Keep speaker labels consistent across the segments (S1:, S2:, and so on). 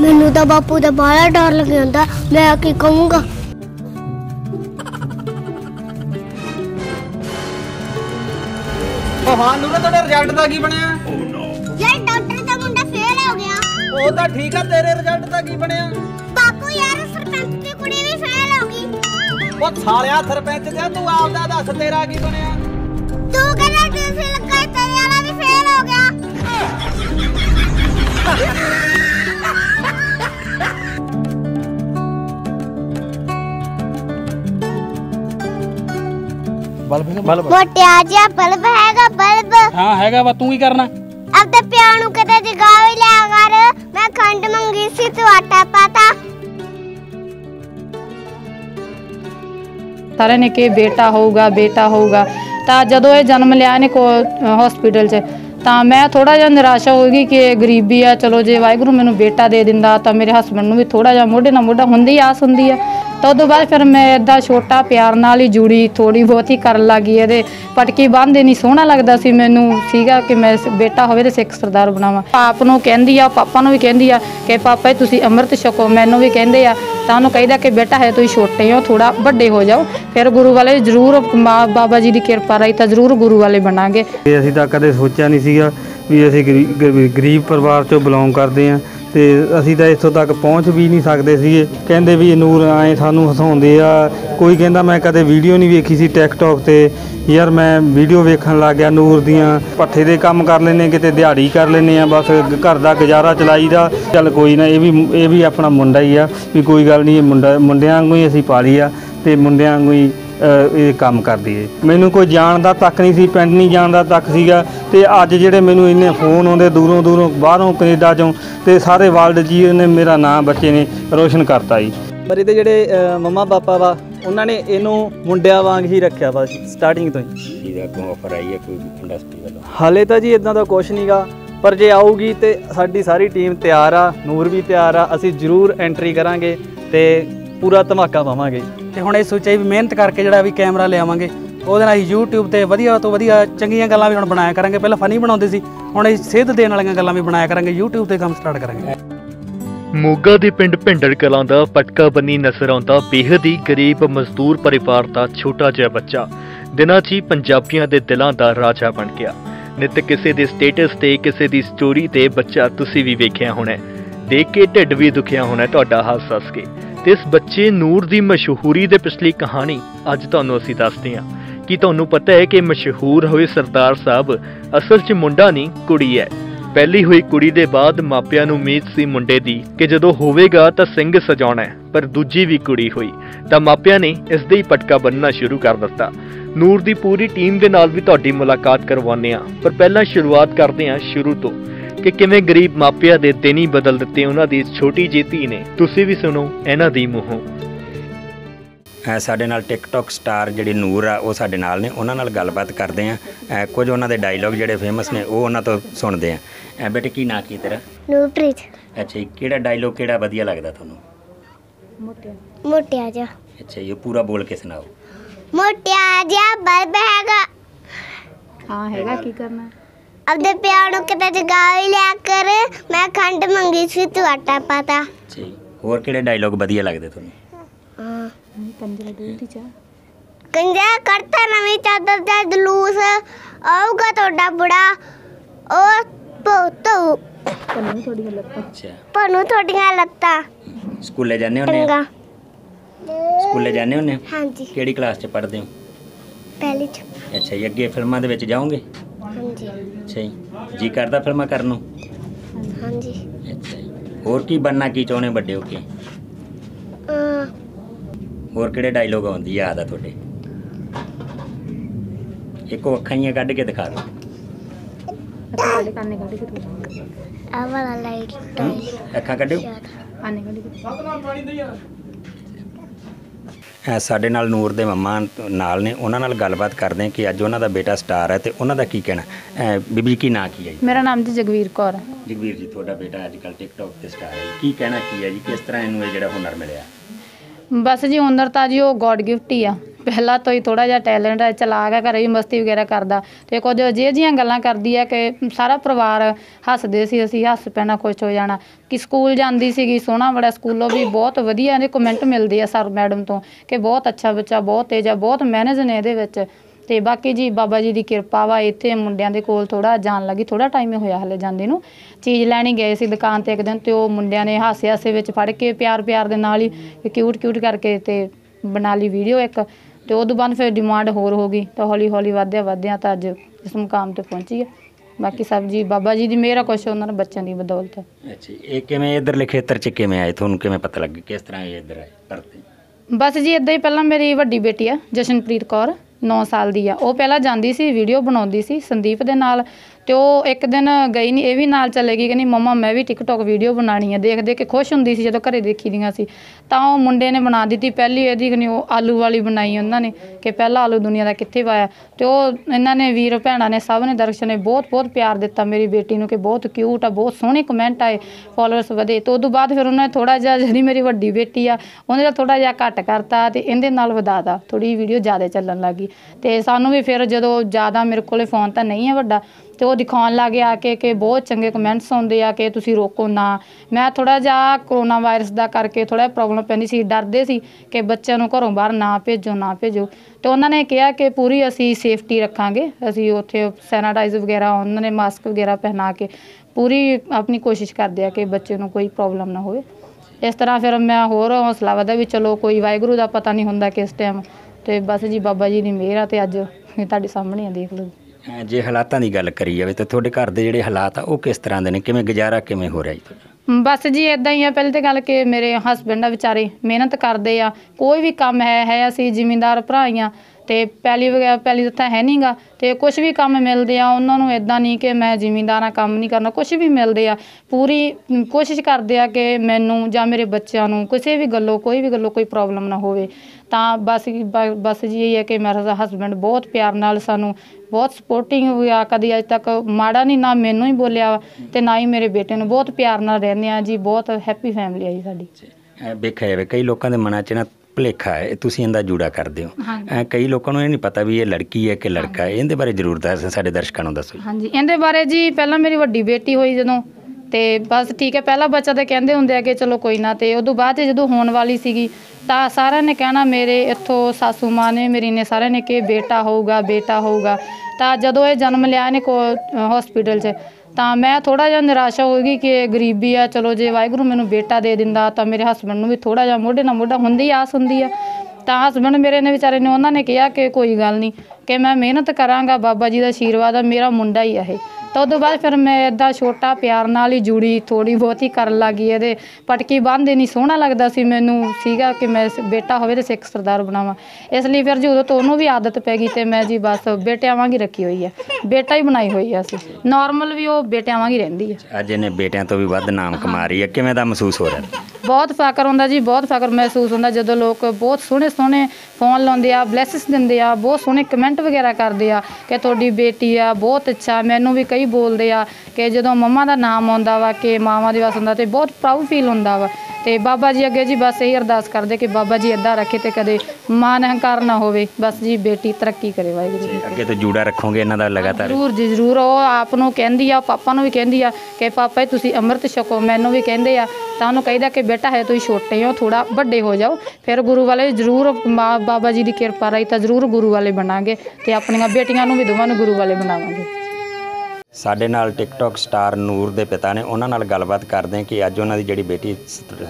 S1: ਮੈਨੂੰ ਤਾਂ ਬਾਪੂ ਦਾ ਬਾਹਲਾ ਡਰ ਲੱਗ ਜਾਂਦਾ ਮੈਂ ਕੀ ਕਹੂੰਗਾ?
S2: ਉਹ ਹਾਂ ਨੂਰੇ ਤੁਹਾਡੇ ਰਿਜ਼ਲਟ ਦਾ ਕੀ ਬਣਿਆ?
S1: ਯਾਰ ਡਾਕਟਰ ਦਾ ਮੁੰਡਾ ਫੇਲ ਹੋ ਗਿਆ।
S2: ਉਹ ਤਾਂ ਠੀਕ ਆ ਤੇਰੇ ਰਿਜ਼ਲਟ ਦਾ ਕੀ ਬਣਿਆ?
S1: ਬਾਪੂ ਯਾਰ ਸਰਪੰਚ ਦੀ ਕੁੜੀ ਵੀ ਫੇਲ ਹੋ ਗਈ।
S2: ਉਹ ਸਾਲਿਆ ਸਰਪੰਚ ਤੇ ਤੂੰ ਆਪਦਾ ਦੱਸ ਤੇਰਾ ਕੀ ਬਣਿਆ?
S1: ਤੂੰ ਕਹਿੰਦਾ ਟੀਸੀ ਲੱਗਾ ਤੇਰੇ ਵਾਲਾ ਵੀ ਫੇਲ ਹੋ ਗਿਆ।
S3: ਬਲਬ
S1: ਮੋਟਿਆ ਜਿਹਾ ਬਲਬ ਹੈਗਾ ਬਲਬ।
S3: ਹਾਂ ਹੈਗਾ ਵਾ ਤੂੰ ਕੀ ਕਰਨਾ?
S1: ਆਪਦੇ ਪਿਆ ਨੂੰ ਕਿਤੇ ਜਗਾ ਵੀ ਲਿਆ ਕਰ। ਮੈਂ ਖੰਡ ਮੰਗੀ ਸੀ ਤੂੰ ਆਟਾ ਪਾਤਾ।
S4: ਸਾਰਿਆਂ ਨੇ ਕਿ ਬੇਟਾ ਹੋਊਗਾ ਬੇਟਾ ਹੋਊਗਾ। ਤਾਂ ਜਦੋਂ ਇਹ ਜਨਮ ਲਿਆ ਇਹਨੇ ਕੋ ਹਸਪੀਟਲ 'ਚ ਤਾਂ ਮੈਂ ਥੋੜਾ ਜਿਹਾ ਨਿਰਾਸ਼ਾ ਹੋ ਗਈ ਕਿ ਗਰੀਬੀ ਆ ਚਲੋ ਜੇ ਵਾਹਿਗੁਰੂ ਮੈਨੂੰ ਬੇਟਾ ਦੇ ਦਿੰਦਾ ਤਾਂ ਮੇਰੇ ਹਸਬੰਡ ਨੂੰ ਵੀ ਥੋੜਾ ਜਿਹਾ ਮੋਢੇ ਨਾਲ ਮੋਢਾ ਹੁੰਦੀ ਆਸ ਹੁੰਦੀ ਆ। ਤਾਂ ਉਦੋਂ ਬਾਅਦ ਫਿਰ ਮੈਂ ਇਦਾਂ ਛੋਟਾ ਪਿਆਰ ਨਾਲ ਹੀ ਜੁੜੀ ਥੋੜੀ ਬਹੁਤ ਹੀ ਕਰਨ ਲੱਗੀ, ਇਹਦੇ ਪਟਕੀ ਬੰਨ੍ਹਦੇ ਨਹੀਂ ਸੋਹਣਾ ਲੱਗਦਾ ਸੀ ਮੈਨੂੰ, ਸੀਗਾ ਕਿ ਮੈਂ ਬੇਟਾ ਹੋਵੇ ਤੇ ਸਿੱਖ ਸਰਦਾਰ ਬਣਾਵਾਂ। ਆਪ ਨੂੰ ਕਹਿੰਦੀ ਆ, ਪਾਪਾ ਨੂੰ ਵੀ ਕਹਿੰਦੀ ਆ ਕਿ ਪਾਪਾ ਜੀ ਤੁਸੀਂ ਅੰਮ੍ਰਿਤ ਛਕੋ, ਮੈਨੂੰ ਵੀ ਕਹਿੰਦੇ ਆ, ਤਾਂ ਉਹਨੂੰ ਕਹਿੰਦਾ ਕਿ ਬੇਟਾ ਹੈ ਤੁਸੀਂ ਛੋਟੇ ਹੋ ਥੋੜਾ ਵੱਡੇ ਹੋ ਜਾਓ, ਫਿਰ ਗੁਰੂ ਵਾਲੇ ਜ਼ਰੂਰ ਮਾਂ, ਬਾਬਾ ਜੀ ਦੀ ਕਿਰਪਾ ਰਹੀ ਤਾਂ ਜ਼ਰੂਰ ਗੁਰੂ ਵਾਲੇ ਬਣਾਂਗੇ।
S5: ਤੇ ਅਸੀਂ ਤਾਂ ਕਦੇ ਸੋਚਿਆ ਨਹੀਂ ਸੀਗਾ ਵੀ ਅਸੀਂ ਗਰੀਬ ਪਰਿਵਾਰ ਚੋਂ ਬਿਲੋਂਗ ਕਰਦੇ ਆ। ਤੇ ਅਸੀਂ ਤਾਂ ਇੱਥੋਂ ਤੱਕ ਪਹੁੰਚ ਵੀ ਨਹੀਂ ਸਕਦੇ ਸੀਗੇ। ਕਹਿੰਦੇ ਵੀ ਨੂਰ ਆਏ ਸਾਨੂੰ ਹਸਾਉਂਦੇ ਆ। ਕੋਈ ਕਹਿੰਦਾ ਮੈਂ ਕਦੇ ਵੀਡੀਓ ਨਹੀਂ ਵੇਖੀ ਸੀ ਟਿਕਟੌਕ ਤੇ। ਯਾਰ ਮੈਂ ਵੀਡੀਓ ਵੇਖਣ ਲੱਗ ਗਿਆ ਨੂਰ ਦੀਆਂ। ਪੱਠੇ ਦੇ ਕੰਮ ਕਰ ਲੈਨੇ ਕਿਤੇ ਦਿਹਾੜੀ ਕਰ ਲੈਨੇ ਆ ਬਸ ਘਰ ਦਾ ਗੁਜ਼ਾਰਾ ਚਲਾਈਦਾ। ਚੱਲ ਕੋਈ ਨਾ, ਇਹ ਵੀ ਇਹ ਵੀ ਆਪਣਾ ਮੁੰਡਾ ਹੀ ਆ। ਵੀ ਕੋਈ ਗੱਲ ਨਹੀਂ, ਇਹ ਮੁੰਡਾ, ਮੁੰਡਿਆਂ ਵਾਂਗੂ ਹੀ ਅਸੀਂ ਪਾਲੀ ਆ। ਤੇ ਮੁੰਡਿਆਂ ਵਾਂਗੂ ਹੀ ਇਹ ਕੰਮ ਕਰਦੀ ਏ। ਮੈਨੂੰ ਕੋਈ ਜਾਣਦਾ ਤੱਕ ਨਹੀਂ ਸੀ ਪਿੰਡ ਨਹੀਂ ਜਾਣਦਾ ਤੱਕ ਸੀਗਾ ਤੇ ਅੱਜ ਜਿਹੜੇ ਮੈਨੂੰ ਇੰਨੇ ਫੋਨ ਆਉਂਦੇ ਦੂਰੋਂ ਦੂਰੋਂ ਬਾਹਰੋਂ ਕੈਨੇਡਾ ਚੋਂ ਤੇ ਸਾਰੇ ਵਰਲਡ ਜੀ ਨੇ ਮੇਰਾ ਨਾਮ ਬੱਚੇ ਨੇ ਰੋਸ਼ਨ ਕਰਤਾ ਜੀ।
S2: ਪਰ ਇਹਦੇ ਜਿਹੜੇ ਮੰਮਾ ਪਾਪਾ ਵਾ ਉਹਨਾਂ ਨੇ ਇਹਨੂੰ ਮੁੰਡਿਆਂ ਵਾਂਗ ਹੀ ਰੱਖਿਆ ਵਾ ਸਟਾਰਟਿੰਗ ਤੋਂ ਹੀ।
S6: ਇਹਦਾ ਕੋਈ ਆਫਰ ਆਈ ਹੈ ਕੋਈ ਇੰਡਸਟਰੀ ਵੱਲੋਂ।
S2: ਹਾਲੇ ਤਾਂ ਜੀ ਇਦਾਂ ਦਾ ਕੁਝ ਨਹੀਂਗਾ ਪਰ ਜੇ ਆਊਗੀ ਤੇ ਸਾਡੀ ਸਾਰੀ ਟੀਮ ਤਿਆਰ ਆ ਨੂਰ ਵੀ ਤਿਆਰ ਆ ਅਸੀਂ ਜ਼ਰੂਰ ਐਂਟਰੀ ਕਰਾਂਗੇ ਤੇ ਪੂਰਾ ਧਮਾਕਾ ਪਾਵਾਂਗੇ।
S3: ਤੇ ਹੁਣ ਇਹ ਸੋਚਿਆ ਵੀ ਮਿਹਨਤ ਕਰਕੇ ਜਿਹੜਾ ਵੀ ਕੈਮਰਾ ਲਿਆਵਾਂਗੇ, ਉਹਦੇ ਨਾਲ ਅਸੀਂ YouTube ਤੇ ਵਧੀਆ ਤੋਂ ਵਧੀਆ ਚੰਗੀਆਂ ਗੱਲਾਂ ਵੀ ਹੁਣ ਬਣਾਇਆ ਕਰਾਂਗੇ। ਪਹਿਲਾਂ ਫਨੀ ਬਣਾਉਂਦੇ ਸੀ, ਹੁਣ ਅਸੀਂ ਸੇਧ ਦੇਣ ਵਾਲੀਆਂ ਗੱਲਾਂ ਵੀ ਬਣਾਇਆ ਕਰਾਂਗੇ। YouTube ਤੇ ਕੰਮ ਸਟਾਰਟ ਕਰਾਂਗੇ।
S7: ਮੋਗਾ ਦੇ ਪਿੰਡ ਭਿੰਡਰ ਕਲਾਂ ਦਾ ਪਟਕਾ ਬੰਨੀ ਨਜ਼ਰ ਆਉਂਦਾ, ਬੇਹੱਦ ਹੀ ਗਰੀਬ ਮਜ਼ਦੂਰ ਪਰਿਵਾਰ ਦਾ ਛੋਟਾ ਜਿਹਾ ਬੱਚਾ। ਦਿਨਾਂ 'ਚ ਹੀ ਪੰਜਾਬੀਆਂ ਦੇ ਦਿਲਾਂ ਦਾ ਰਾਜਾ ਬਣ ਗਿਆ। ਨਿਤ ਕਿਸੇ ਦੇ ਸਟੇਟਸ ਤੇ, ਕਿਸੇ ਦੀ ਸਟੋਰੀ ਤੇ ਬੱਚਾ ਤੁਸੀਂ ਵੀ ਵੇਖਿਆ ਹੋਣਾ ਦੇਖ ਕੇ ਢਿੱਡ ਵੀ ਦੁਖਿਆ ਹੋਣਾ ਤੁਹਾਡਾ ਹੱਸ ਹੱਸ ਕੇ। ਇਸ ਬੱਚੇ ਨੂਰ ਦੀ ਮਸ਼ਹੂਰੀ ਦੇ ਪਿਛਲੀ ਕਹਾਣੀ ਅੱਜ ਤੁਹਾਨੂੰ ਅਸੀਂ ਦੱਸਦੇ ਹਾਂ। ਕੀ ਤੁਹਾਨੂੰ ਪਤਾ ਹੈ ਕਿ ਮਸ਼ਹੂਰ ਹੋਏ ਸਰਦਾਰ ਸਾਹਿਬ ਅਸਲ 'ਚ ਮੁੰਡਾ ਨਹੀਂ, ਕੁੜੀ ਹੈ। ਪਹਿਲੀ ਹੋਈ ਕੁੜੀ ਦੇ ਬਾਅਦ ਮਾਪਿਆਂ ਨੂੰ ਉਮੀਦ ਸੀ ਮੁੰਡੇ ਦੀ ਕਿ ਜਦੋਂ ਹੋਵੇਗਾ ਤਾਂ ਸਿੰਘ ਸਜਾਉਣਾ ਹੈ, ਪਰ ਦੂਜੀ ਵੀ ਕੁੜੀ ਹੋਈ, ਤਾਂ ਮਾਪਿਆਂ ਨੇ ਇਸ ਦੇ ਹੀ ਪਟਕਾ ਬੰਨਣਾ ਸ਼ੁਰੂ ਕਰ ਦਿੱਤਾ। ਨੂਰ ਦੀ ਪੂਰੀ ਟੀਮ ਦੇ ਨਾਲ ਵੀ ਤੁਹਾਡੀ ਮੁਲਾਕਾਤ ਕਰਵਾਉਂਦੇ ਹਾਂ, ਪਰ ਪਹਿਲਾਂ ਸ਼ੁਰੂਆਤ ਕਰਦੇ ਹਾਂ ਸ਼ੁਰੂ ਤੋਂ। ਕਿ ਕਿਵੇਂ ਗਰੀਬ ਮਾਪਿਆਂ ਦੇ ਦਿਨ ਹੀ ਬਦਲ ਦਿੱਤੇ ਉਹਨਾਂ ਦੀ ਛੋਟੀ ਜਿਹੀ ਧੀ ਨੇ। ਤੁਸੀਂ ਵੀ ਸੁਣੋ ਇਹਨਾਂ ਦੀ ਮੂੰਹੋਂ।
S6: ਸਾਡੇ ਨਾਲ ਟਿਕਟੌਕ ਸਟਾਰ ਜਿਹੜੀ ਨੂਰ ਆ ਉਹ ਸਾਡੇ ਨਾਲ ਨੇ। ਉਹਨਾਂ ਨਾਲ ਗੱਲਬਾਤ ਕਰਦੇ ਆ। ਕੁਝ ਉਹਨਾਂ ਦੇ ਡਾਇਲੌਗ ਜਿਹੜੇ ਫੇਮਸ ਨੇ ਉਹ ਉਹਨਾਂ ਤੋਂ ਸੁਣਦੇ ਆ। ਬੇਟੇ ਕੀ ਨਾਂ ਕੀ ਤੇਰਾ?
S1: ਨੂਰਪ੍ਰੀਤ।
S6: ਅੱਛਾ ਜੀ ਕਿਹੜਾ ਡਾਇਲੌਗ ਕਿਹੜਾ ਵਧੀਆ ਲੱਗਦਾ ਤੁਹਾਨੂੰ?
S1: ਮੋਟਿਆ।
S6: ਅੱਛਾ ਜੀ ਉਹ ਪੂਰਾ ਬੋਲ ਕੇ ਸੁਣਾਓ।
S1: ਮੋਟਿਆ ਜਿਹਾ ਬਲਬ ਹੈਗਾ।
S4: ਹਾਂ ਹੈਗਾ ਕੀ ਕਰਨਾ?
S1: ਆਪਦੇ ਪਿਆ ਨੂੰ ਕਿਤੇ ਜਗਾ ਵੀ ਲਿਆ ਕਰ। ਮੈਂ ਖੰਡ ਮੰਗੀ ਸੀ ਤੂੰ ਆਟਾ ਪਾਤਾ।
S6: ਅੱਛਾ ਜੀ। ਹੋਰ ਕਿਹੜੇ ਡਾਇਲੌਗ ਵਧੀਆ ਲੱਗਦੇ ਤੁਹਾਨੂੰ?
S1: ਕੰਜਾ ਕਰਤਾ ਨਵੀਂ ਚਾਦਰ ਦਾ ਜਲੂਸ। ਆਊਗਾ ਤੁਹਾਡਾ ਬੁੜਾ। ਉਹ ਪੋਤੋ
S6: ਅੱਛਾ।
S1: ਪਨੂੰ ਤੁਹਾਡੀਆਂ ਲੱਤਾਂ।
S6: ਸਕੂਲੇ ਜਾਂਦੇ ਹੁੰਦੇ
S1: ਟੰਗਾ
S6: ਸਕੂਲੇ ਜਾਂਦੇ ਹੁੰਦੇ
S1: ਹਾਂਜੀ।
S6: ਕਿਹੜੀ ਕਲਾਸ 'ਚ ਪੜ੍ਹਦੇ ਹੋ?
S1: ਪਹਿਲੀ ਚ।
S6: ਅੱਛਾ ਜੀ ਅੱਗੇ ਫਿਲਮਾਂ ਦੇ ਵਿੱਚ ਜਾਓਗੇ?
S1: ਹਾਂਜੀ।
S6: ਅੱਛਾ ਜੀ। ਜੀ ਕਰਦਾ ਫਿਲਮਾਂ ਕਰਨ ਨੂੰ?
S1: ਹਾਂਜੀ।
S6: ਅੱਛਾ ਜੀ। ਹੋਰ ਕੀ ਬੰਨਾ ਕੀ ਚਾਹੁੰਦੇ ਵੱਡੇ ਹੋ ਕੇ?
S1: ਅਹ,
S6: ਹੋਰ ਕਿਹੜੇ ਡਾਇਲੋਗ ਆਉਂਦੀ ਯਾਦ ਆ ਤੁਹਾਡੇ? ਇੱਕੋ ਅੱਖਾਂ ਹੀ ਕੱਢ ਕੇ ਦਿਖਾ ਦਿਓ।
S1: ਆਹ ਵਾਲਾ ਲਾਈਟ
S6: ਅੱਖਾਂ ਕੱਢਿਓ। ਅ, ਸਾਡੇ ਨਾਲ ਨੂਰ ਦੇ ਮੰਮਾ ਨਾਲ ਨੇ ਉਹਨਾਂ ਨਾਲ ਗੱਲਬਾਤ ਕਰਦੇ ਹਾਂ ਕਿ ਅੱਜ ਉਹਨਾਂ ਦਾ ਬੇਟਾ ਸਟਾਰ ਹੈ ਤੇ ਉਹਨਾਂ ਦਾ ਕੀ ਕਹਿਣਾ? ਬੀਬੀ ਕੀ ਨਾਂ ਕੀ ਹੈ ਜੀ?
S4: ਮੇਰਾ ਨਾਮ ਜੀ ਜਗਵੀਰ ਕੌਰ ਹੈ।
S6: ਜਗਵੀਰ ਜੀ ਤੁਹਾਡਾ ਬੇਟਾ ਅੱਜ ਕੱਲ ਟਿਕਟੌਕ ਤੇ ਸਟਾਰ ਹੈ। ਕੀ ਕਹਿਣਾ ਕੀ ਹੈ ਜੀ? ਕਿਸ ਤਰ੍ਹਾਂ ਇਹਨੂੰ ਇਹ ਜਿਹੜਾ ਹੁਨਰ ਮਿਲਿਆ?
S4: ਬਸ ਜੀ ਹੁਨਰ ਤਾਂ ਜੀ ਉਹ ਗੋਡ ਗਿਫਟ ਹੀ ਆ। ਪਹਿਲਾਂ ਤੋਂ ਹੀ ਥੋੜਾ ਜਿਹਾ ਟੈਲੈਂਟ ਹੈ ਚਲਾ ਗਿਆ ਘਰੇ ਵੀ ਮਸਤੀ ਵਗੈਰਾ ਕਰਦਾ। ਤੇ ਕੁਝ ਜਿਹੇ ਜਿਹੀਆਂ ਗੱਲਾਂ ਕਰਦੀ ਹੈ ਕਿ ਸਾਰਾ ਪਰਿਵਾਰ ਹੱਸਦੇ ਸੀ, ਅਸੀਂ ਹੱਸ ਪੈਣਾ, ਖੁਸ਼ ਹੋ ਜਾਣਾ। ਕਿ ਸਕੂਲ ਜਾਂਦੀ ਸੀਗੀ, ਸੋਹਣਾ ਬੜਾ ਸਕੂਲੋਂ ਵੀ ਬਹੁਤ ਵਧੀਆ ਇਹਦੇ ਕਮੈਂਟ ਮਿਲਦੇ ਆ ਸਰ ਮੈਡਮ ਤੋਂ ਕਿ ਬਹੁਤ ਅੱਛਾ ਬੱਚਾ, ਬਹੁਤ ਤੇਜ਼ ਆ, ਬਹੁਤ ਮਿਹਨਤ ਨੇ ਇਹਦੇ ਵਿੱਚ। ਤੇ ਬਾਕੀ ਜੀ ਬਾਬਾ ਜੀ ਦੀ ਕਿਰਪਾ ਵਾ, ਇੱਥੇ ਮੁੰਡਿਆਂ ਦੇ ਕੋਲ ਥੋੜਾ ਜਾਣ ਲੱਗੀ ਥੋੜਾ ਟਾਈਮ ਹੋਇਆ ਹਲੇ ਜਾਂਦੇ ਨੂੰ। ਚੀਜ਼ ਲੈਣੀ ਗਏ ਸੀ ਦੁਕਾਨ ਤੇ ਇੱਕ ਦਿਨ ਤੇ ਉਹ ਮੁੰਡਿਆਂ ਨੇ ਹਾਸੇ ਹਾਸੇ ਵਿੱਚ ਫੜ ਕੇ ਪਿਆਰ ਪਿਆਰ ਦੇ ਨਾਲ ਹੀ ਕਿਊਟ ਕਿਊਟ ਕਰਕੇ ਤੇ ਬਣਾ ਲਈ ਵੀਡੀਓ ਇੱਕ। ਤੇ ਉਦੋਂ ਬਾਅਦ ਫਿਰ ਡਿਮਾਂਡ ਹੋਰ ਹੋ ਗਈ ਤਾਂ ਹੌਲੀ ਹੌਲੀ ਵਧਦਿਆਂ ਵਧਦਿਆਂ ਤਾਂ ਅੱਜ ਇਸ ਮੁਕਾਮ ਤੇ ਪਹੁੰਚੀ ਹੈ ਬਾਕੀ ਸਭ ਜੀ ਬਾਬਾ ਜੀ ਦੀ ਮੇਰਾ ਕੁਛ ਉਹਨਾਂ ਦੇ ਬੱਚਿਆਂ ਦੀ ਬਦੌਲਤ ਹੈ
S6: ਅੱਛਾ ਜੀ, ਇਹ ਕਿਵੇਂ ਇਧਰਲੇ ਖੇਤਰ 'ਚ ਕਿਵੇਂ ਆਏ? ਤੁਹਾਨੂੰ ਕਿਵੇਂ ਪਤਾ ਲੱਗਾ ਕਿਸ ਤਰ੍ਹਾਂ ਇਹ ਇੱਧਰ ਆਏ ਧਰਤੀ?
S4: ਬਸ ਜੀ ਇਦਾਂ ਹੀ ਪਹਿਲਾਂ ਮੇਰੀ ਵੱਡੀ ਬੇਟੀ ਆ ਜਸ਼ਨਪ੍ਰੀਤ ਕੌਰ 9 ਸਾਲ ਦੀ ਆ। ਉਹ ਪਹਿਲਾਂ ਜਾਂਦੀ ਸੀ ਵੀਡੀਓ ਬਣਾਉਂਦੀ ਸੀ ਸੰਦੀਪ ਦੇ ਨਾਲ। ਤੇ ਉਹ ਇੱਕ ਦਿਨ ਗਈ ਨਹੀਂ ਇਹ ਵੀ ਨਾਲ ਚਲੇ ਗਈ, ਕਹਿੰਦੀ, ਮੰਮਾ, ਮੈਂ ਵੀ ਟਿਕਟੌਕ ਵੀਡੀਓ ਬਣਾਣੀ ਆ। ਦੇਖ ਦੇਖ ਕੇ ਖੁਸ਼ ਹੁੰਦੀ ਸੀ ਜਦੋਂ ਘਰੇ ਦੇਖੀ ਦੀਆਂ ਸੀ। ਤਾਂ ਉਹ ਮੁੰਡੇ ਨੇ ਬਣਾ ਦਿੱਤੀ ਪਹਿਲੀ, ਇਹਦੀ ਕਹਿੰਦੀ, ਉਹ ਆਲੂ ਵਾਲੀ ਬਣਾਈ ਉਹਨਾਂ ਨੇ, ਕਿ ਪਹਿਲਾ ਆਲੂ ਦੁਨੀਆ ਦਾ ਕਿੱਥੇ ਪਾਇਆ ਤੇ ਉਹ ਇਹਨਾਂ ਨੇ, ਵੀਰ ਭੈਣਾਂ ਨੇ, ਸਭ ਨੇ, ਦਰਸ਼ਕ ਨੇ ਬਹੁਤ ਬਹੁਤ ਪਿਆਰ ਦਿੱਤਾ ਮੇਰੀ ਬੇਟੀ ਨੂੰ, ਕਿ ਬਹੁਤ ਕਿਊਟ ਆ, ਬਹੁਤ ਸੋਹਣੇ ਕਮੈਂਟ ਆਏ ਫਾਲੋਅਰਸ ਵਧੇ। ਤੇ ਉਦੋਂ ਬਾਅਦ ਫਿਰ ਉਹਨਾਂ ਨੇ ਥੋੜਾ ਜਿਹਾ, ਜਿਹੜੀ ਮੇਰੀ ਵੱਡੀ ਬੇਟੀ ਆ, ਉਹਨੇ ਦਾ ਥੋੜਾ ਜਿਹਾ ਘੱਟ ਕਰਤਾ ਤੇ ਇਹਦੇ ਨਾਲ ਵਧਾਤਾ। ਥੋੜੀ ਵੀਡੀਓ ਜ਼ਿਆਦਾ ਚੱਲਣ ਲੱਗੀ ਤੇ ਸਾਨੂੰ ਵੀ ਫਿਰ ਜਦੋਂ ਜ਼ਿਆਦਾ ਮੇਰੇ ਕੋਲੇ ਫੋਨ ਤਾਂ ਨਹੀਂ ਹੈ ਵੱਡਾ ਤੇ ਉਹ ਦਿਖਾਉਣ ਲੱਗ ਗਿਆ ਕਿ ਕਿ ਬਹੁਤ ਚੰਗੇ ਕਮੈਂਟਸ ਆਉਂਦੇ ਆ ਕਿ ਤੁਸੀਂ ਰੋਕੋ ਨਾ। ਮੈਂ ਥੋੜਾ ਜਿਹਾ ਕਰੋਨਾ ਵਾਇਰਸ ਦਾ ਕਰਕੇ ਥੋੜਾ ਪ੍ਰੋਬਲਮ ਪੈਂਦੀ ਸੀ, ਡਰਦੇ ਸੀ ਕਿ ਬੱਚਿਆਂ ਨੂੰ ਘਰੋਂ ਬਾਹਰ ਨਾ ਭੇਜੋ ਨਾ ਭੇਜੋ। ਤੇ ਉਹਨਾਂ ਨੇ ਕਿਹਾ ਕਿ ਪੂਰੀ ਅਸੀਂ ਸੇਫਟੀ ਰੱਖਾਂਗੇ। ਅਸੀਂ ਉੱਥੇ ਸੈਨਾਟਾਈਜ਼ ਵਗੈਰਾ, ਉਹਨਾਂ ਨੇ ਮਾਸਕ ਵਗੈਰਾ ਪਹਿਨਾ ਕੇ ਪੂਰੀ ਆਪਣੀ ਕੋਸ਼ਿਸ਼ ਕਰਦੇ ਆ ਕਿ ਬੱਚੇ ਨੂੰ ਕੋਈ ਪ੍ਰੋਬਲਮ ਨਾ ਹੋਵੇ। ਇਸ ਤਰ੍ਹਾਂ ਫਿਰ ਮੈਂ ਹੋਰ ਹੌਸਲਾ ਵਧਿਆ ਵੀ ਚਲੋ ਕੋਈ ਵਾਹਿਗੁਰੂ ਦਾ ਪਤਾ ਨਹੀਂ ਹੁੰਦਾ ਕਿਸ ਟਾਈਮ ਤੇ ਬਸ ਜੀ ਬਾਬਾ ਜੀ ਦੀ ਮਿਹਰ ਆ ਤੇ ਅੱਜ ਇਹ ਤੁਹਾਡੇ ਸਾਹਮਣੇ ਆ, ਦੇਖ ਲਓ।
S6: ਜੇ ਹਾਲਾਤਾਂ ਦੀ ਗੱਲ ਕਰੀ ਜਾਵੇ ਤਾਂ ਤੁਹਾਡੇ ਘਰ ਦੇ ਜਿਹੜੇ ਹਾਲਾਤ ਆ, ਉਹ ਕਿਸ ਤਰ੍ਹਾਂ ਦੇ ਨੇ? ਕਿਵੇਂ ਗੁਜ਼ਾਰਾ, ਕਿਵੇਂ ਹੋ ਰਿਹਾ ਜੀ ਤੁਹਾਡਾ?
S4: ਬਸ ਜੀ ਇਦਾਂ ਹੀ ਆ। ਪਹਿਲੇ ਤੇ ਗੱਲ ਕਿ ਮੇਰੇ ਹਸਬੰਡ ਆ ਵਿਚਾਰੇ ਮਿਹਨਤ ਕਰਦੇ ਆ। ਕੋਈ ਵੀ ਕੰਮ ਹੈ ਹੈ ਅਸੀਂ ਜ਼ਿਮੀਂਦਾਰ ਭਰਾਈਆਂ ਤੇ ਪਹਿਲੀ ਵਗੈਰਾ ਪਹਿਲੀ ਤਾਂ ਹੈ ਨਹੀਂਗਾ ਤੇ ਕੁਝ ਵੀ ਕੰਮ ਮਿਲਦੇ ਆ, ਉਹਨਾਂ ਨੂੰ ਇਦਾਂ ਨਹੀਂ ਕਿ ਮੈਂ ਜ਼ਿਮੀਂਦਾਰਾਂ ਕੰਮ ਨਹੀਂ ਕਰਨਾ ਕੁਝ ਵੀ ਮਿਲਦੇ ਆ, ਪੂਰੀ ਕੋਸ਼ਿਸ਼ ਕਰਦੇ ਆ ਕਿ ਮੈਨੂੰ ਜਾਂ ਮੇਰੇ ਬੱਚਿਆਂ ਨੂੰ ਕਿਸੇ ਵੀ ਗੱਲੋਂ, ਕੋਈ ਵੀ ਗੱਲੋਂ ਕੋਈ ਪ੍ਰੋਬਲਮ ਨਾ ਹੋਵੇ। ਤਾਂ ਬਸ ਬਸ ਜੀ ਇਹ ਹੈ ਕਿ ਮੇਰਾ ਹਸਬੰਡ ਬਹੁਤ ਪਿਆਰ ਨਾਲ ਸਾਨੂੰ ਬਹੁਤ ਸਪੋਰਟਿੰਗ ਹੋਇਆ ਕਦੀ ਅਜੇ ਤੱਕ ਮਾੜਾ ਨਹੀਂ ਨਾ ਮੈਨੂੰ ਹੀ ਬੋਲਿਆ ਵਾ ਤੇ ਨਾ ਹੀ ਮੇਰੇ ਬੇਟੇ ਨੂੰ, ਬਹੁਤ ਪਿਆਰ ਨਾਲ ਰਹਿੰਦੇ ਆ ਜੀ, ਬਹੁਤ ਹੈਪੀ ਫੈਮਿਲੀ ਆ ਜੀ ਸਾਡੀ।
S6: ਵੇਖਿਆ ਜਾਵੇ, ਕਈ ਲੋਕਾਂ ਦੇ ਮਨਾਂ 'ਚ ਨਾ ਭੁਲੇਖਾ ਹੈ ਤੁਸੀਂ ਇਹਦਾ ਜੂੜਾ ਕਰਦੇ ਹੋ। ਕਈ ਲੋਕਾਂ ਨੂੰ ਇਹ ਨਹੀਂ ਪਤਾ ਵੀ ਇਹ ਲੜਕੀ ਹੈ ਕਿ ਲੜਕਾ ਹੈ। ਇਹਦੇ ਬਾਰੇ ਜ਼ਰੂਰ ਦੱਸ ਸਾਡੇ ਦਰਸ਼ਕਾਂ ਨੂੰ ਦੱਸੋ।
S4: ਹਾਂਜੀ ਇਹਦੇ ਬਾਰੇ ਜੀ ਪਹਿਲਾਂ ਮੇਰੀ ਵੱਡੀ ਬੇਟੀ ਹੋਈ ਜਦੋਂ ਤੇ ਬਸ ਠੀਕ ਹੈ ਪਹਿਲਾ ਬੱਚਾ ਤਾਂ ਕਹਿੰਦੇ ਹੁੰਦੇ ਆ ਕਿ ਚਲੋ ਕੋਈ ਨਾ ਤੇ ਉਦੋਂ ਬਾਅਦ ਜਦੋਂ ਹੋਣ ਵਾਲੀ ਸੀਗੀ ਤਾਂ ਸਾਰਿਆਂ ਨੇ ਕਹਿਣਾ ਮੇਰੇ ਇੱਥੋਂ ਸਾਸੂ ਮਾਂ ਨੇ ਮੇਰੀ ਨੇ ਸਾਰਿਆਂ ਨੇ ਕਿ ਬੇਟਾ ਹੋਊਗਾ ਬੇਟਾ ਹੋਊਗਾ। ਤਾਂ ਜਦੋਂ ਇਹ ਜਨਮ ਲਿਆ ਇਹਨੇ ਕੋ ਹਸਪੀਟਲ 'ਚ ਤਾਂ ਮੈਂ ਥੋੜਾ ਜਿਹਾ ਨਿਰਾਸ਼ਾ ਹੋ ਗਈ ਕਿ ਗਰੀਬੀ ਆ, ਚਲੋ ਜੇ ਵਾਹਿਗੁਰੂ ਮੈਨੂੰ ਬੇਟਾ ਦੇ ਦਿੰਦਾ ਤਾਂ ਮੇਰੇ ਹਸਬੰਡ ਨੂੰ ਵੀ ਥੋੜਾ ਜਿਹਾ ਮੋਢੇ ਨਾਲ ਮੋਢਾ ਹੁੰਦੀ ਆਸ ਹੁੰਦੀ ਆ। ਤਾਂ ਹਸਬੰਡ ਮੇਰੇ ਨੇ ਵਿਚਾਰੇ ਨੇ, ਉਹਨਾਂ ਨੇ ਕਿਹਾ ਕਿ ਕੋਈ ਗੱਲ ਨਹੀਂ, ਕਿ ਮੈਂ ਮਿਹਨਤ ਕਰਾਂਗਾ, ਬਾਬਾ ਜੀ ਦਾ ਆਸ਼ੀਰਵਾਦ ਆ, ਮੇਰਾ ਮੁੰਡਾ ਹੀ ਆ ਇਹ। ਤਾਂ ਉਦੋਂ ਬਾਅਦ ਫਿਰ ਮੈਂ ਇਦਾਂ ਛੋਟਾ ਪਿਆਰ ਨਾਲ ਹੀ ਜੁੜੀ ਥੋੜੀ ਬਹੁਤੀ ਕਰਨ ਲੱਗੀ, ਇਹਦੇ ਪਟਕੀ ਬੰਨ੍ਹਦੇ ਨਹੀਂ ਸੋਹਣਾ ਲੱਗਦਾ ਸੀ ਮੈਨੂੰ, ਸੀਗਾ ਕਿ ਮੈਂ ਸ- ਬੇਟਾ ਹੋਵੇ ਤੇ ਸਿੱਖ ਸਰਦਾਰ ਬਣਾਵਾਂ। ਇਸ ਲਈ ਫਿਰ ਜੀ ਉਦੋਂ ਤੋਂ ਉਹਨੂੰ ਵੀ ਆਦਤ ਪੈ ਗਈ ਤੇ ਮੈਂ ਜੀ ਬਸ ਬੇਟਿਆਂ ਵਾਂਗ ਹੀ ਰੱਖੀ ਹੋਈ ਹੈ। ਬੇਟਾ ਹੀ ਬਣਾਈ ਹੋਈ ਆ ਅਸੀਂ। ਨਾਰਮਲ ਵੀ ਉਹ ਬੇਟਿਆਂ ਵਾਂਗ ਹੀ ਰਹਿੰਦੀ ਹੈ।
S6: ਅੱਜ ਇਹਨੇ ਬੇਟਿਆਂ ਤੋਂ ਵੀ ਵੱਧ ਨਾਮ ਕਮਾ ਰਹੀ ਹੈ। ਕਿਵੇਂ ਦਾ ਮਹਿਸੂਸ ਹੋ ਰਿਹਾ?
S4: ਬਹੁਤ ਫਖਰ ਹੁੰਦਾ ਜੀ ਬਹੁਤ ਫਖਰ ਮਹਿਸੂਸ ਹੁੰਦਾ ਜਦੋਂ ਲੋਕ ਬਹੁਤ ਸੋਹਣੇ ਸੋਹਣੇ ਫੋਨ ਲਾਉਂਦੇ ਆ ਬਲੇਸਿਸ ਦਿੰਦੇ ਆ ਬਹੁਤ ਸੋਹਣੇ ਕਮੈਂਟ ਵਗੈਰਾ ਕਰਦੇ ਆ ਕਿ ਤੁਹਾਡੀ ਬੇਟੀ ਆ ਬਹੁਤ ਅੱਛਾ ਮੈਨੂੰ ਵੀ ਕਈ ਬੋਲਦੇ ਆ ਕਿ ਜਦੋਂ ਮੰਮਾ ਦਾ ਨਾਮ ਆਉਂਦਾ ਵਾ ਕਿ ਮਾਵਾਂ ਦਿਵਸ ਹੁੰਦਾ ਤੇ ਬਹੁਤ ਪ੍ਰਾਊਡ ਫੀਲ ਹੁੰਦਾ ਵਾ। ਤੇ ਬਾਬਾ ਜੀ ਅੱਗੇ ਜੀ ਬਸ ਇਹੀ ਅਰਦਾਸ ਕਰਦੇ ਕਿ ਬਾਬਾ ਜੀ ਇਦਾਂ ਰੱਖੇ ਤੇ ਕਦੇ ਮਾਨ ਹੰਕਾਰ ਨਾ ਹੋਵੇ। ਬਸ ਜੀ ਬੇਟੀ ਤਰੱਕੀ ਕਰੇ ਵਾਹਿਗੁਰੂ ਜੀ
S6: ਅੱਗੇ ਤੋਂ ਜੂੜਾ ਰੱਖੋਗੇ ਇਹਨਾਂ ਦਾ ਲਗਾਤਾਰ।
S4: ਜ਼ਰੂਰ ਜੀ ਜ਼ਰੂਰ। ਉਹ ਆਪ ਨੂੰ ਕਹਿੰਦੀ ਆ ਪਾਪਾ ਨੂੰ ਵੀ ਕਹਿੰਦੀ ਆ ਕਿ ਪਾਪਾ ਤੁਸੀਂ ਅੰਮ੍ਰਿਤ ਛਕੋ ਮੈਨੂੰ ਵੀ ਕਹਿੰਦੇ ਆ। ਤਾਂ ਉਹਨੂੰ ਕਹਿੰਦਾ ਕਿ ਬੇਟਾ ਹੈ, ਤੁਸੀਂ ਛੋਟੇ ਹੋ ਥੋੜਾ ਵੱਡੇ ਹੋ ਜਾਓ। ਫਿਰ ਗੁਰੂ ਵਾਲੇ ਜ਼ਰੂਰ ਮਾਂ, ਬਾਬਾ ਜੀ ਦੀ ਕਿਰਪਾ ਰਹੀ ਤਾਂ ਜ਼ਰੂਰ ਗੁਰੂ ਵਾਲੇ ਬਣਾਂਗੇ ਤੇ ਆਪਣੀਆਂ ਬੇਟੀਆਂ ਨੂੰ ਵੀ ਦੋਵਾਂ ਨੂੰ ਗੁਰੂ ਵਾਲੇ ਬਣਾਵਾਂਗੇ।
S6: ਸਾਡੇ ਨਾਲ ਟਿਕਟੌਕ ਸਟਾਰ ਨੂਰ ਦੇ ਪਿਤਾ ਨੇ, ਉਹਨਾਂ ਨਾਲ ਗੱਲਬਾਤ ਕਰਦੇ ਹਾਂ ਕਿ ਅੱਜ ਉਹਨਾਂ ਦੀ ਜਿਹੜੀ ਬੇਟੀ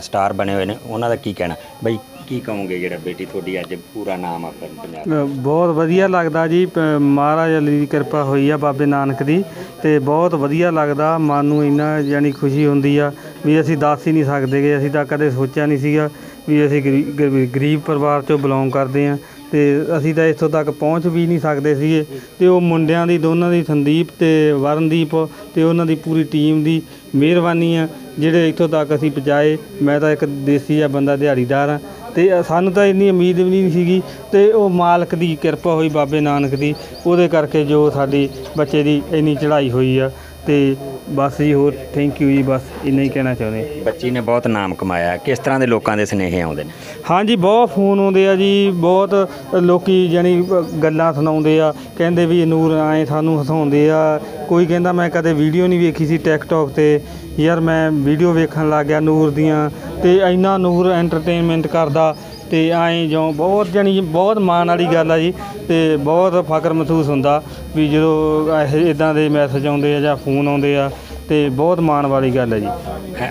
S6: ਸਟਾਰ ਬਣੇ ਹੋਏ ਨੇ, ਉਹਨਾਂ ਦਾ ਕੀ ਕਹਿਣਾ? ਬਈ ਕੀ ਕਹੋਗੇ ਜਿਹੜਾ ਬੇਟੀ ਤੁਹਾਡੀ ਅੱਜ ਪੂਰਾ ਨਾਮ ਆ ਪੰਜਾਬ
S5: ਅ, ਬਹੁਤ ਵਧੀਆ ਲੱਗਦਾ ਜੀ ਪ- ਮਹਾਰਾਜ ਅਲੀ ਦੀ ਕਿਰਪਾ ਹੋਈ ਆ ਬਾਬੇ ਨਾਨਕ ਦੀ ਤੇ ਬਹੁਤ ਵਧੀਆ ਲੱਗਦਾ ਮਨ ਨੂੰ ਇੰਨਾ ਯਾਨੀ ਖੁਸ਼ੀ ਹੁੰਦੀ ਆ ਵੀ ਅਸੀਂ ਦੱਸ ਹੀ ਨਹੀਂ ਸਕਦੇਗੇ ਅਸੀਂ ਤਾਂ ਕਦੇ ਸੋਚਿਆ ਨਹੀਂ ਸੀਗਾ ਵੀ ਅਸੀਂ ਗਰੀ- ਗਰੀ- ਗਰੀਬ ਪਰਿਵਾਰ ਚੋਂ ਬਿਲੋਂਗ ਕਰਦੇ ਆ ਤੇ ਅਸੀਂ ਤਾਂ ਇੱਥੋਂ ਤੱਕ ਪਹੁੰਚ ਵੀ ਨਹੀਂ ਸਕਦੇ ਸੀਗੇ ਤੇ ਉਹ ਮੁੰਡਿਆਂ ਦੀ ਦੋਨਾਂ ਦੀ ਸੰਦੀਪ ਤੇ ਵਰਨਦੀਪ ਤੇ ਉਹਨਾਂ ਦੀ ਪੂਰੀ ਟੀਮ ਦੀ ਮਿਹਰਬਾਨੀ ਆ ਜਿਹੜੇ ਇੱਥੋਂ ਤੱਕ ਅਸੀਂ ਪਹੁੰਚਾਏ। ਮੈਂ ਤਾਂ ਇੱਕ ਦੇਸੀ ਆ ਬੰਦਾ ਦਿਹਾੜੀਦਾਰ ਆ। ਤੇ ਸਾਨੂੰ ਤਾਂ ਇੰਨੀ ਉਮੀਦ ਵੀ ਨਹੀਂ ਸੀਗੀ ਤੇ ਉਹ ਮਾਲਕ ਦੀ ਕਿਰਪਾ ਹੋਈ ਬਾਬੇ ਨਾਨਕ ਦੀ। ਉਹਦੇ ਕਰਕੇ ਜੋ ਸਾਡੀ ਬੱਚੇ ਦੀ ਇੰਨੀ ਚੜ੍ਹਾਈ ਹੋਈ ਆ। ਤੇ ਬਸ ਜੀ ਹੋਰ ਥੈਂਕ ਯੂ ਜੀ ਬਸ ਇੰਨਾ ਹੀ ਕਹਿਣਾ ਚਾਹੁੰਦੇ।
S6: ਬੱਚੀ ਨੇ ਬਹੁਤ ਨਾਮ ਕਮਾਇਆ। ਕਿਸ ਤਰ੍ਹਾਂ ਦੇ ਲੋਕਾਂ ਦੇ ਸੁਨੇਹੇ ਆਉਂਦੇ ਨੇ?
S5: ਹਾਂਜੀ ਬਹੁਤ ਫੋਨ ਆਉਂਦੇ ਆ ਜੀ ਬਹੁਤ ਲੋਕੀ ਜਾਨੀ ਗੱਲਾਂ ਸੁਣਾਉਂਦੇ ਆ ਕਹਿੰਦੇ ਵੀ ਨੂਰ ਆਏ ਸਾਨੂੰ ਹਸਾਉਂਦੇ ਆ। ਕੋਈ ਕਹਿੰਦਾ ਮੈਂ ਕਦੇ ਵੀਡੀਓ ਨਹੀਂ ਵੇਖੀ ਸੀ ਟਿਕਟੌਕ ਤੇ। ਯਾਰ ਮੈਂ ਵੀਡੀਓ ਵੇਖਣ ਲੱਗ ਗਿਆ ਨੂਰ ਦੀਆਂ ਤੇ ਇੰਨਾ ਨੂਰ ਐਂਟਰਟੇਨਮੈਂਟ ਕਰਦਾ। ਤੇ ਐਂ ਜੋ ਬਹੁਤ ਜਾਨੀ ਬਹੁਤ ਮਾਣ ਵਾਲੀ ਗੱਲ ਆ ਜੀ ਤੇ ਬਹੁਤ ਫਖਰ ਮਹਿਸੂਸ ਹੁੰਦਾ ਵੀ ਜਦੋਂ ਇਹ ਇਦਾਂ ਦੇ ਮੈਸੇਜ ਆਉਂਦੇ ਆ ਜਾਂ ਫੋਨ ਆਉਂਦੇ ਆ ਤੇ ਬਹੁਤ ਮਾਣ ਵਾਲੀ ਗੱਲ ਹੈ ਜੀ।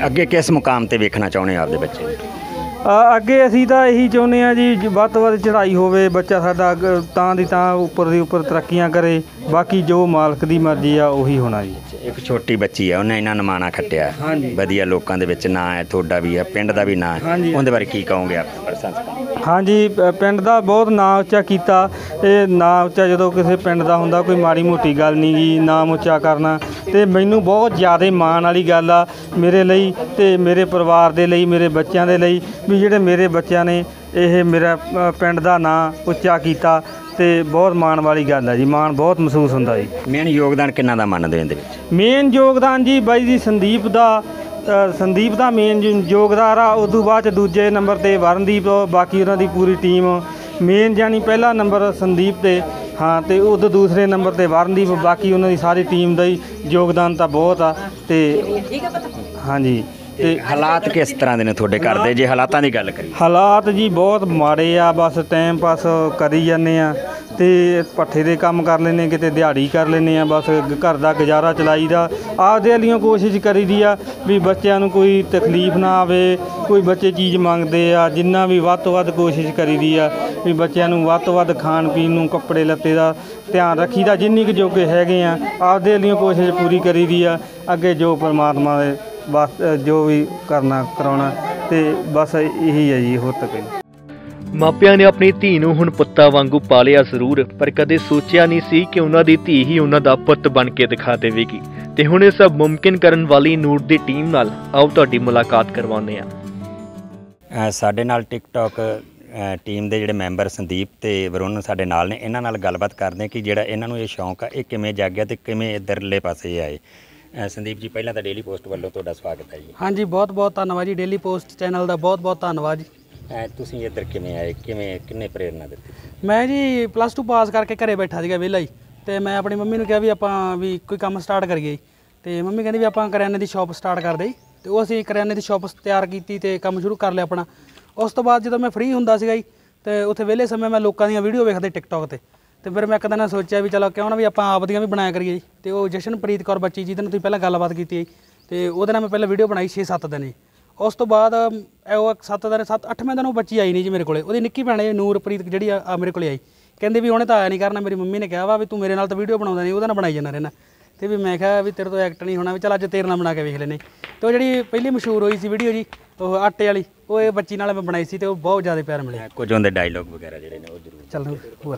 S6: ਅੱਗੇ ਕਿਸ ਮੁਕਾਮ ਤੇ ਵੇਖਣਾ ਚਾਹੁੰਦੇ ਹੋ ਆਪਦੇ ਬੱਚੇ
S5: ਅੱਗੇ ਅਸੀਂ ਤਾਂ ਇਹੀ ਚਾਹੁੰਦੇ ਆ ਜੀ ਵੱਧ ਤੋਂ ਵੱਧ ਚੜ੍ਹਾਈ ਹੋਵੇ ਬੱਚਾ ਸਾਡਾ ਤਾਂ ਦੀ ਤਾਂ ਉੱਪਰ ਦੀ ਉੱਪਰ ਤਰੱਕੀਆਂ ਕਰੇ ਬਾਕੀ ਜੋ ਮਾਲਕ ਦੀ ਮਰਜ਼ੀ ਆ ਉਹੀ ਹੋਣਾ ਜੀ।
S6: ਇੱਕ ਛੋਟੀ ਬੱਚੀ ਹੈ ਉਹਨੇ ਇਹਨਾਂ ਨਮਾਣਾ ਖੱਟਿਆ। ਵਧੀਆ ਲੋਕਾਂ ਦੇ ਵਿੱਚ ਨਾਂ ਹੈ ਤੁਹਾਡਾ ਵੀ ਹੈ ਪਿੰਡ ਦਾ ਵੀ ਨਾਂ ਹੈ।
S5: ਹਾਂਜੀ।
S6: ਉਹਦੇ ਬਾਰੇ ਕੀ ਕਹੋਗੇ ਆਪ ਪ੍ਰਸੰਸਾ
S5: ਹਾਂਜੀ ਪਿੰਡ ਦਾ ਬਹੁਤ ਨਾਂ ਉੱਚਾ ਕੀਤਾ। ਇਹ ਨਾਂ ਉੱਚਾ ਜਦੋਂ ਕਿਸੇ ਪਿੰਡ ਦਾ ਹੁੰਦਾ ਕੋਈ ਮਾੜੀ ਮੋਟੀ ਗੱਲ ਨਹੀਂ ਜੀ ਨਾਮ ਉੱਚਾ ਕਰਨਾ। ਤੇ ਮੈਨੂੰ ਬਹੁਤ ਜ਼ਿਆਦਾ ਮਾਣ ਵਾਲੀ ਗੱਲ ਆ ਮੇਰੇ ਲਈ ਤੇ ਮੇਰੇ ਪਰਿਵਾਰ ਦੇ ਲਈ ਮੇਰੇ ਬੱਚਿਆਂ ਦੇ ਲਈ ਵੀ ਜਿਹੜੇ ਮੇਰੇ ਬੱਚਿਆਂ ਨੇ ਇਹ ਮੇਰਾ ਪਿੰਡ ਦਾ ਨਾਂ ਉੱਚਾ ਕੀਤਾ। ਤੇ ਬਹੁਤ ਮਾਣ ਵਾਲੀ ਗੱਲ ਹੈ ਜੀ ਮਾਣ ਬਹੁਤ ਮਹਿਸੂਸ ਹੁੰਦਾ ਜੀ।
S6: ਮੇਨ ਯੋਗਦਾਨ ਕਿੰਨਾ ਦਾ ਮੰਨਦੇ ਹੋ ਇਹਦੇ ਵਿੱਚ?
S5: ਮੇਨ ਯੋਗਦਾਨ ਜੀ ਬਾਈ ਜੀ ਸੰਦੀਪ ਦਾ ਅ, ਸੰਦੀਪ ਦਾ ਮੇਨ ਯੋਗਦਾਰ ਆ ਉਸ ਤੋਂ ਬਾਅਦ ਚ ਦੂਜੇ ਨੰਬਰ ਤੇ ਵਰਨਦੀਪ ਬਾਕੀ ਉਹਨਾਂ ਦੀ ਪੂਰੀ ਟੀਮ। ਮੇਨ ਜਾਨੀ ਪਹਿਲਾ ਨੰਬਰ ਸੰਦੀਪ ਤੇ ਹਾਂ ਤੇ ਉਦੋਂ ਦੂਸਰੇ ਨੰਬਰ ਤੇ ਵਰਨਦੀਪ ਬਾਕੀ ਉਹਨਾਂ ਦੀ ਸਾਰੀ ਟੀਮ ਦਾ ਹੀ ਯੋਗਦਾਨ ਤਾਂ ਬਹੁਤ ਆ ਤੇ ਹਾਂਜੀ। ਤੇ
S6: ਹਾਲਾਤ ਕਿਸ ਤਰ੍ਹਾਂ ਦੇ ਨੇ ਤੁਹਾਡੇ ਘਰ ਦੇ? ਜੇ ਹਾਲਾਤਾਂ ਦੀ ਗੱਲ ਕਰੀਏ।
S5: ਹਾਲਾਤ ਜੀ ਬਹੁਤ ਮਾੜੇ ਆ, ਬਸ ਟਾਈਮ ਪਾਸ ਕਰੀ ਜਾਂਦੇ ਆ ਤੇ ਪੱਠੇ ਦੇ ਕੰਮ ਕਰ ਲੈਨੇ ਕਿਤੇ ਦਿਹਾੜੀ ਕਰ ਲੈਨੇ ਆ, ਬਸ ਘਰ ਦਾ ਗੁਜ਼ਾਰਾ ਚਲਾਈਦਾ। ਆਪਦੇ ਵਾਲੀਆਂ ਕੋਸ਼ਿਸ਼ ਕਰੀਦੀ ਆ ਵੀ ਬੱਚਿਆਂ ਨੂੰ ਕੋਈ ਤਕਲੀਫ ਨਾ ਆਵੇ, ਕੋਈ ਬੱਚੇ ਚੀਜ਼ ਮੰਗਦੇ ਆ, ਜਿੰਨਾ ਵੀ ਵੱਧ ਤੋਂ ਵੱਧ ਕੋਸ਼ਿਸ਼ ਕਰੀਦੀ ਆ ਵੀ ਬੱਚਿਆਂ ਨੂੰ ਵੱਧ ਤੋਂ ਵੱਧ ਖਾਣ ਪੀਣ ਨੂੰ ਕੱਪੜੇ ਲੱਤੇ ਦਾ ਧਿਆਨ ਰੱਖੀਦਾ, ਜਿੰਨੀ ਕੁ ਜੋਗੇ ਹੈਗੇ ਆ, ਆਪਦੇ ਵਾਲੀਆਂ ਕੋਸ਼ਿਸ਼ ਪੂਰੀ ਕਰੀਦੀ ਆ, ਅੱਗੇ ਜੋ ਪਰਮਾਤਮਾ ਦੇ ਬਸ ਜੋ ਵੀ ਕਰਨਾ ਕਰਾਉਣਾ ਤੇ ਬਸ ਇਹੀ ਹੈ ਜੀ ਹੋਰ ਤੱਕ ਨਹੀਂ।
S7: ਮਾਪਿਆਂ ਨੇ ਆਪਣੀ ਧੀ ਨੂੰ ਹੁਣ ਪੁੱਤਾਂ ਵਾਂਗੂ ਪਾਲਿਆ ਜ਼ਰੂਰ ਪਰ ਕਦੇ ਸੋਚਿਆ ਨਹੀਂ ਸੀ ਕਿ ਉਹਨਾਂ ਦੀ ਧੀ ਹੀ ਉਹਨਾਂ ਦਾ ਪੁੱਤ ਬਣ ਕੇ ਦਿਖਾ ਦੇਵੇਗੀ। ਤੇ ਹੁਣ ਇਹ ਸਭ ਮੁਮਕਿਨ ਕਰਨ ਵਾਲੀ ਨੂਰ ਦੀ ਟੀਮ ਨਾਲ ਆਓ ਤੁਹਾਡੀ ਮੁਲਾਕਾਤ ਕਰਵਾਉਂਦੇ ਹਾਂ।
S6: ਅ, ਸਾਡੇ ਨਾਲ ਟਿਕਟੌਕ ਟੀਮ ਦੇ ਜਿਹੜੇ ਮੈਂਬਰ ਸੰਦੀਪ ਤੇ ਵਰੁਣ ਸਾਡੇ ਨਾਲ ਨੇ ਇਹਨਾਂ ਨਾਲ ਗੱਲਬਾਤ ਕਰਦੇ ਕਿ ਜਿਹੜਾ ਇਹਨਾਂ ਨੂੰ ਇਹ ਸ਼ੌਂਕ ਆ ਇਹ ਕਿਵੇਂ ਜਾਗਿਆ ਤੇ ਕਿਵੇਂ ਇਧਰਲੇ ਪਾਸੇ ਆਏ। ਅ, ਸੰਦੀਪ ਜੀ ਪਹਿਲਾਂ ਤਾਂ ਡੇਲੀ ਪੋਸਟ ਵੱਲੋਂ ਤੁਹਾਡਾ ਸਵਾਗਤ ਹੈ ਜੀ।
S3: ਹਾਂਜੀ ਬਹੁਤ ਬਹੁਤ ਧੰਨਵਾਦ ਜੀ ਡੇਲੀ ਪੋਸਟ ਚੈਨਲ ਦਾ ਬਹੁਤ ਬਹੁਤ ਧੰਨਵਾਦ ਜੀ।
S6: ਅ, ਤੁਸੀਂ ਇੱਧਰ ਕਿਵੇਂ ਆਏ ਕਿਵੇਂ ਕਿੰਨੇ ਪ੍ਰੇਰਨਾ ਦਿੱਤੀ?
S3: ਮੈਂ ਜੀ ਪਲੱਸ 2 ਪਾਸ ਕਰਕੇ ਘਰੇ ਬੈਠਾ ਸੀਗਾ ਵਿਹਲਾ ਹੀ ਤੇ ਮੈਂ ਆਪਣੀ ਮੰਮੀ ਨੂੰ ਕਿਹਾ ਵੀ ਆਪਾਂ ਵੀ ਕੋਈ ਕੰਮ ਸਟਾਰਟ ਕਰੀਏ ਜੀ। ਤੇ ਮੰਮੀ ਕਹਿੰਦੀ ਵੀ ਆਪਾਂ ਕਰਿਆਨੇ ਦੀ ਸ਼ਾਪ ਸਟਾਰਟ ਕਰਦੇ ਜੀ ਤੇ ਉਹ ਅਸੀਂ ਕਰਿਆਨੇ ਦੀ ਸ਼ਾਪ ਤਿਆਰ ਕੀਤੀ ਤੇ ਕੰਮ ਸ਼ੁਰੂ ਕਰ ਲਿਆ ਆਪਣਾ। ਉਸ ਤੋਂ ਬਾਅਦ ਜਦੋਂ ਮੈਂ ਫ੍ਰੀ ਹੁੰਦਾ ਸੀਗਾ ਜੀ ਤੇ ਉੱਥੇ ਵਿਹਲੇ ਸਮੇਂ ਮੈਂ ਲੋਕਾਂ ਦੀਆਂ ਵੀਡੀਓ ਵੇਖਦਾ ਟਿਕਟੌਕ ਤੇ। ਤੇ ਫਿਰ ਮੈਂ ਇੱਕ ਦਿਨ ਸੋਚਿਆ ਵੀ ਚਲੋ ਕਿਉਂ ਨਾ ਵੀ ਆਪਾਂ ਆਪਦੀਆਂ ਵੀ ਬਣਾਇਆ ਕਰੀਏ ਜੀ। ਤੇ ਉਹ ਜਸ਼ਨਪ੍ਰੀਤ ਕੌਰ ਬੱਚੀ ਜਿਹਦੇ ਨਾਲ ਤੁਸੀਂ ਪਹਿਲਾਂ ਗੱਲਬਾਤ ਕੀਤੀ ਜੀ, ਤੇ ਉਹਦੇ ਨਾਲ ਮੈਂ ਪਹਿਲਾਂ ਵੀਡੀਓ ਬਣਾਈ 6-7 ਦਿਨ ਜੀ ਉਸ ਤੋਂ ਬਾਅਦ ਇਹ ਉਹ 7 ਦਿਨ 7 8ਵੇਂ ਦਿਨ ਉਹ ਬੱਚੀ ਆਈ ਨਹੀਂ ਜੀ ਮੇਰੇ ਕੋਲੇ। ਉਹਦੀ ਨਿੱਕੀ ਭੈਣ ਹੈ ਨੂਰਪ੍ਰੀਤ ਜਿਹੜੀ ਆ ਮੇਰੇ ਕੋਲੇ ਆਈ। ਕਹਿੰਦੀ ਵੀ ਉਹਨੇ ਤਾਂ ਆਇਆ ਨਹੀਂ ਕਰਨਾ ਮੇਰੀ ਮੰਮੀ ਨੇ ਕਿਹਾ ਵਾ ਵੀ ਤੂੰ ਮੇਰੇ ਨਾਲ ਤਾਂ ਵੀਡੀਓ ਬਣਾਉਂਦਾ ਨਹੀਂ ਉਹਦਾ ਨਾਲ ਬਣਾਈ ਜਾਂਦਾ ਰਹਿਣਾ। ਤੇ ਵੀ ਮੈਂ ਕਿਹਾ ਵੀ ਤੇਰੇ ਤੋਂ ਐਕਟ ਨਹੀਂ ਹੋਣਾ ਵੀ ਚੱਲ ਅੱਜ ਤੇਰੇ ਨਾਲ ਬਣਾ ਕੇ ਵੇਖ ਲੈਨੇ ਤੇ ਉਹ ਜਿਹੜੀ ਪਹਿਲੀ ਮਸ਼ਹੂਰ ਹੋਈ ਸੀ ਵੀਡੀਓ ਜੀ ਉਹ ਆਟੇ ਵਾਲੀ ਉਹ ਇਹ ਬੱਚੀ ਨਾਲ ਮੈਂ ਬਣਾਈ ਸੀ ਤੇ ਉਹ ਬਹੁਤ ਜ਼ਿਆਦਾ ਪਿਆਰ ਮਿਲਿਆ।
S6: ਕੁਝ ਉਹਦੇ ਡਾਇਲੋਗ ਵਗੈਰਾ ਜਿਹੜੇ ਨੇ ਉਹ ਜ਼ਰੂਰ
S3: ਚੱਲ ਹੋਰ।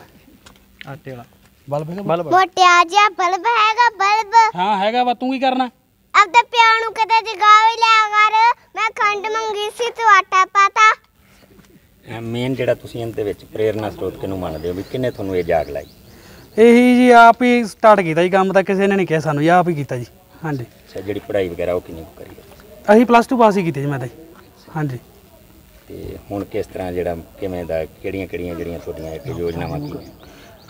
S2: ਆਟੇ ਵਾਲਾ।
S3: ਬਲਬ ਹੈਗਾ ਬਲਬ।
S1: ਮੋਟਿਆ ਜਿਹਾ ਬਲਬ ਹੈਗਾ ਬਲਬ।
S3: ਹਾਂ ਹੈਗਾ ਵਾ ਤੂੰ ਕੀ ਕਰਨਾ?
S1: ਆਪਦੇ ਪਿਓ ਨੂੰ ਕਦੇ ਜਗਾ ਵੀ ਲਿਆ ਕਰ। ਮੈਂ ਖੰਡ ਮੰਗੀ ਸੀ ਤੂੰ ਆਟਾ ਪਾਤਾ।
S6: ਮੇਨ ਜਿਹੜਾ ਤੁਸੀਂ ਇਹਦੇ ਵਿੱਚ ਪ੍ਰੇਰਨਾ ਸਰੋਤ ਕਿਹਨੂੰ ਮੰਨਦੇ ਹੋ ਵੀ ਕਿੰਨੇ ਤੁਹਾਨੂੰ ਇਹ ਜਾਗ ਲਾਈ?
S3: ਇਹੀ ਜੀ ਆਪ ਹੀ ਸਟਾਰਟ ਕੀਤਾ ਜੀ ਕੰਮ ਤਾਂ ਕਿਸੇ ਨੇ ਨਹੀਂ ਕਿਹਾ ਸਾਨੂੰ ਜੀ ਆਪ ਹੀ ਕੀਤਾ ਜੀ। ਹਾਂਜੀ।
S6: ਅੱਛਾ ਜਿਹੜੀ ਪੜ੍ਹਾਈ ਵਗੈਰਾ ਉਹ ਕਿੰਨੀ ਕੁ ਕਰੀ ਹੈ?
S3: ਅਸੀਂ ਪਲੱਸ 2 ਪਾਸ ਹੀ ਕੀਤੀ ਜੀ ਮੈਂ ਤਾਂ। ਹਾਂਜੀ।
S6: ਤੇ ਹੁਣ ਕਿਸ ਤਰ੍ਹਾਂ ਜਿਹੜਾ ਕਿਵੇਂ ਦਾ ਕਿਹੜੀਆਂ ਕਿਹੜੀਆਂ ਜਿਹੜੀਆਂ ਤੁਹਾਡੀਆਂ ਇੱਕ ਯੋਜਨਾਵਾਂ ਕੀ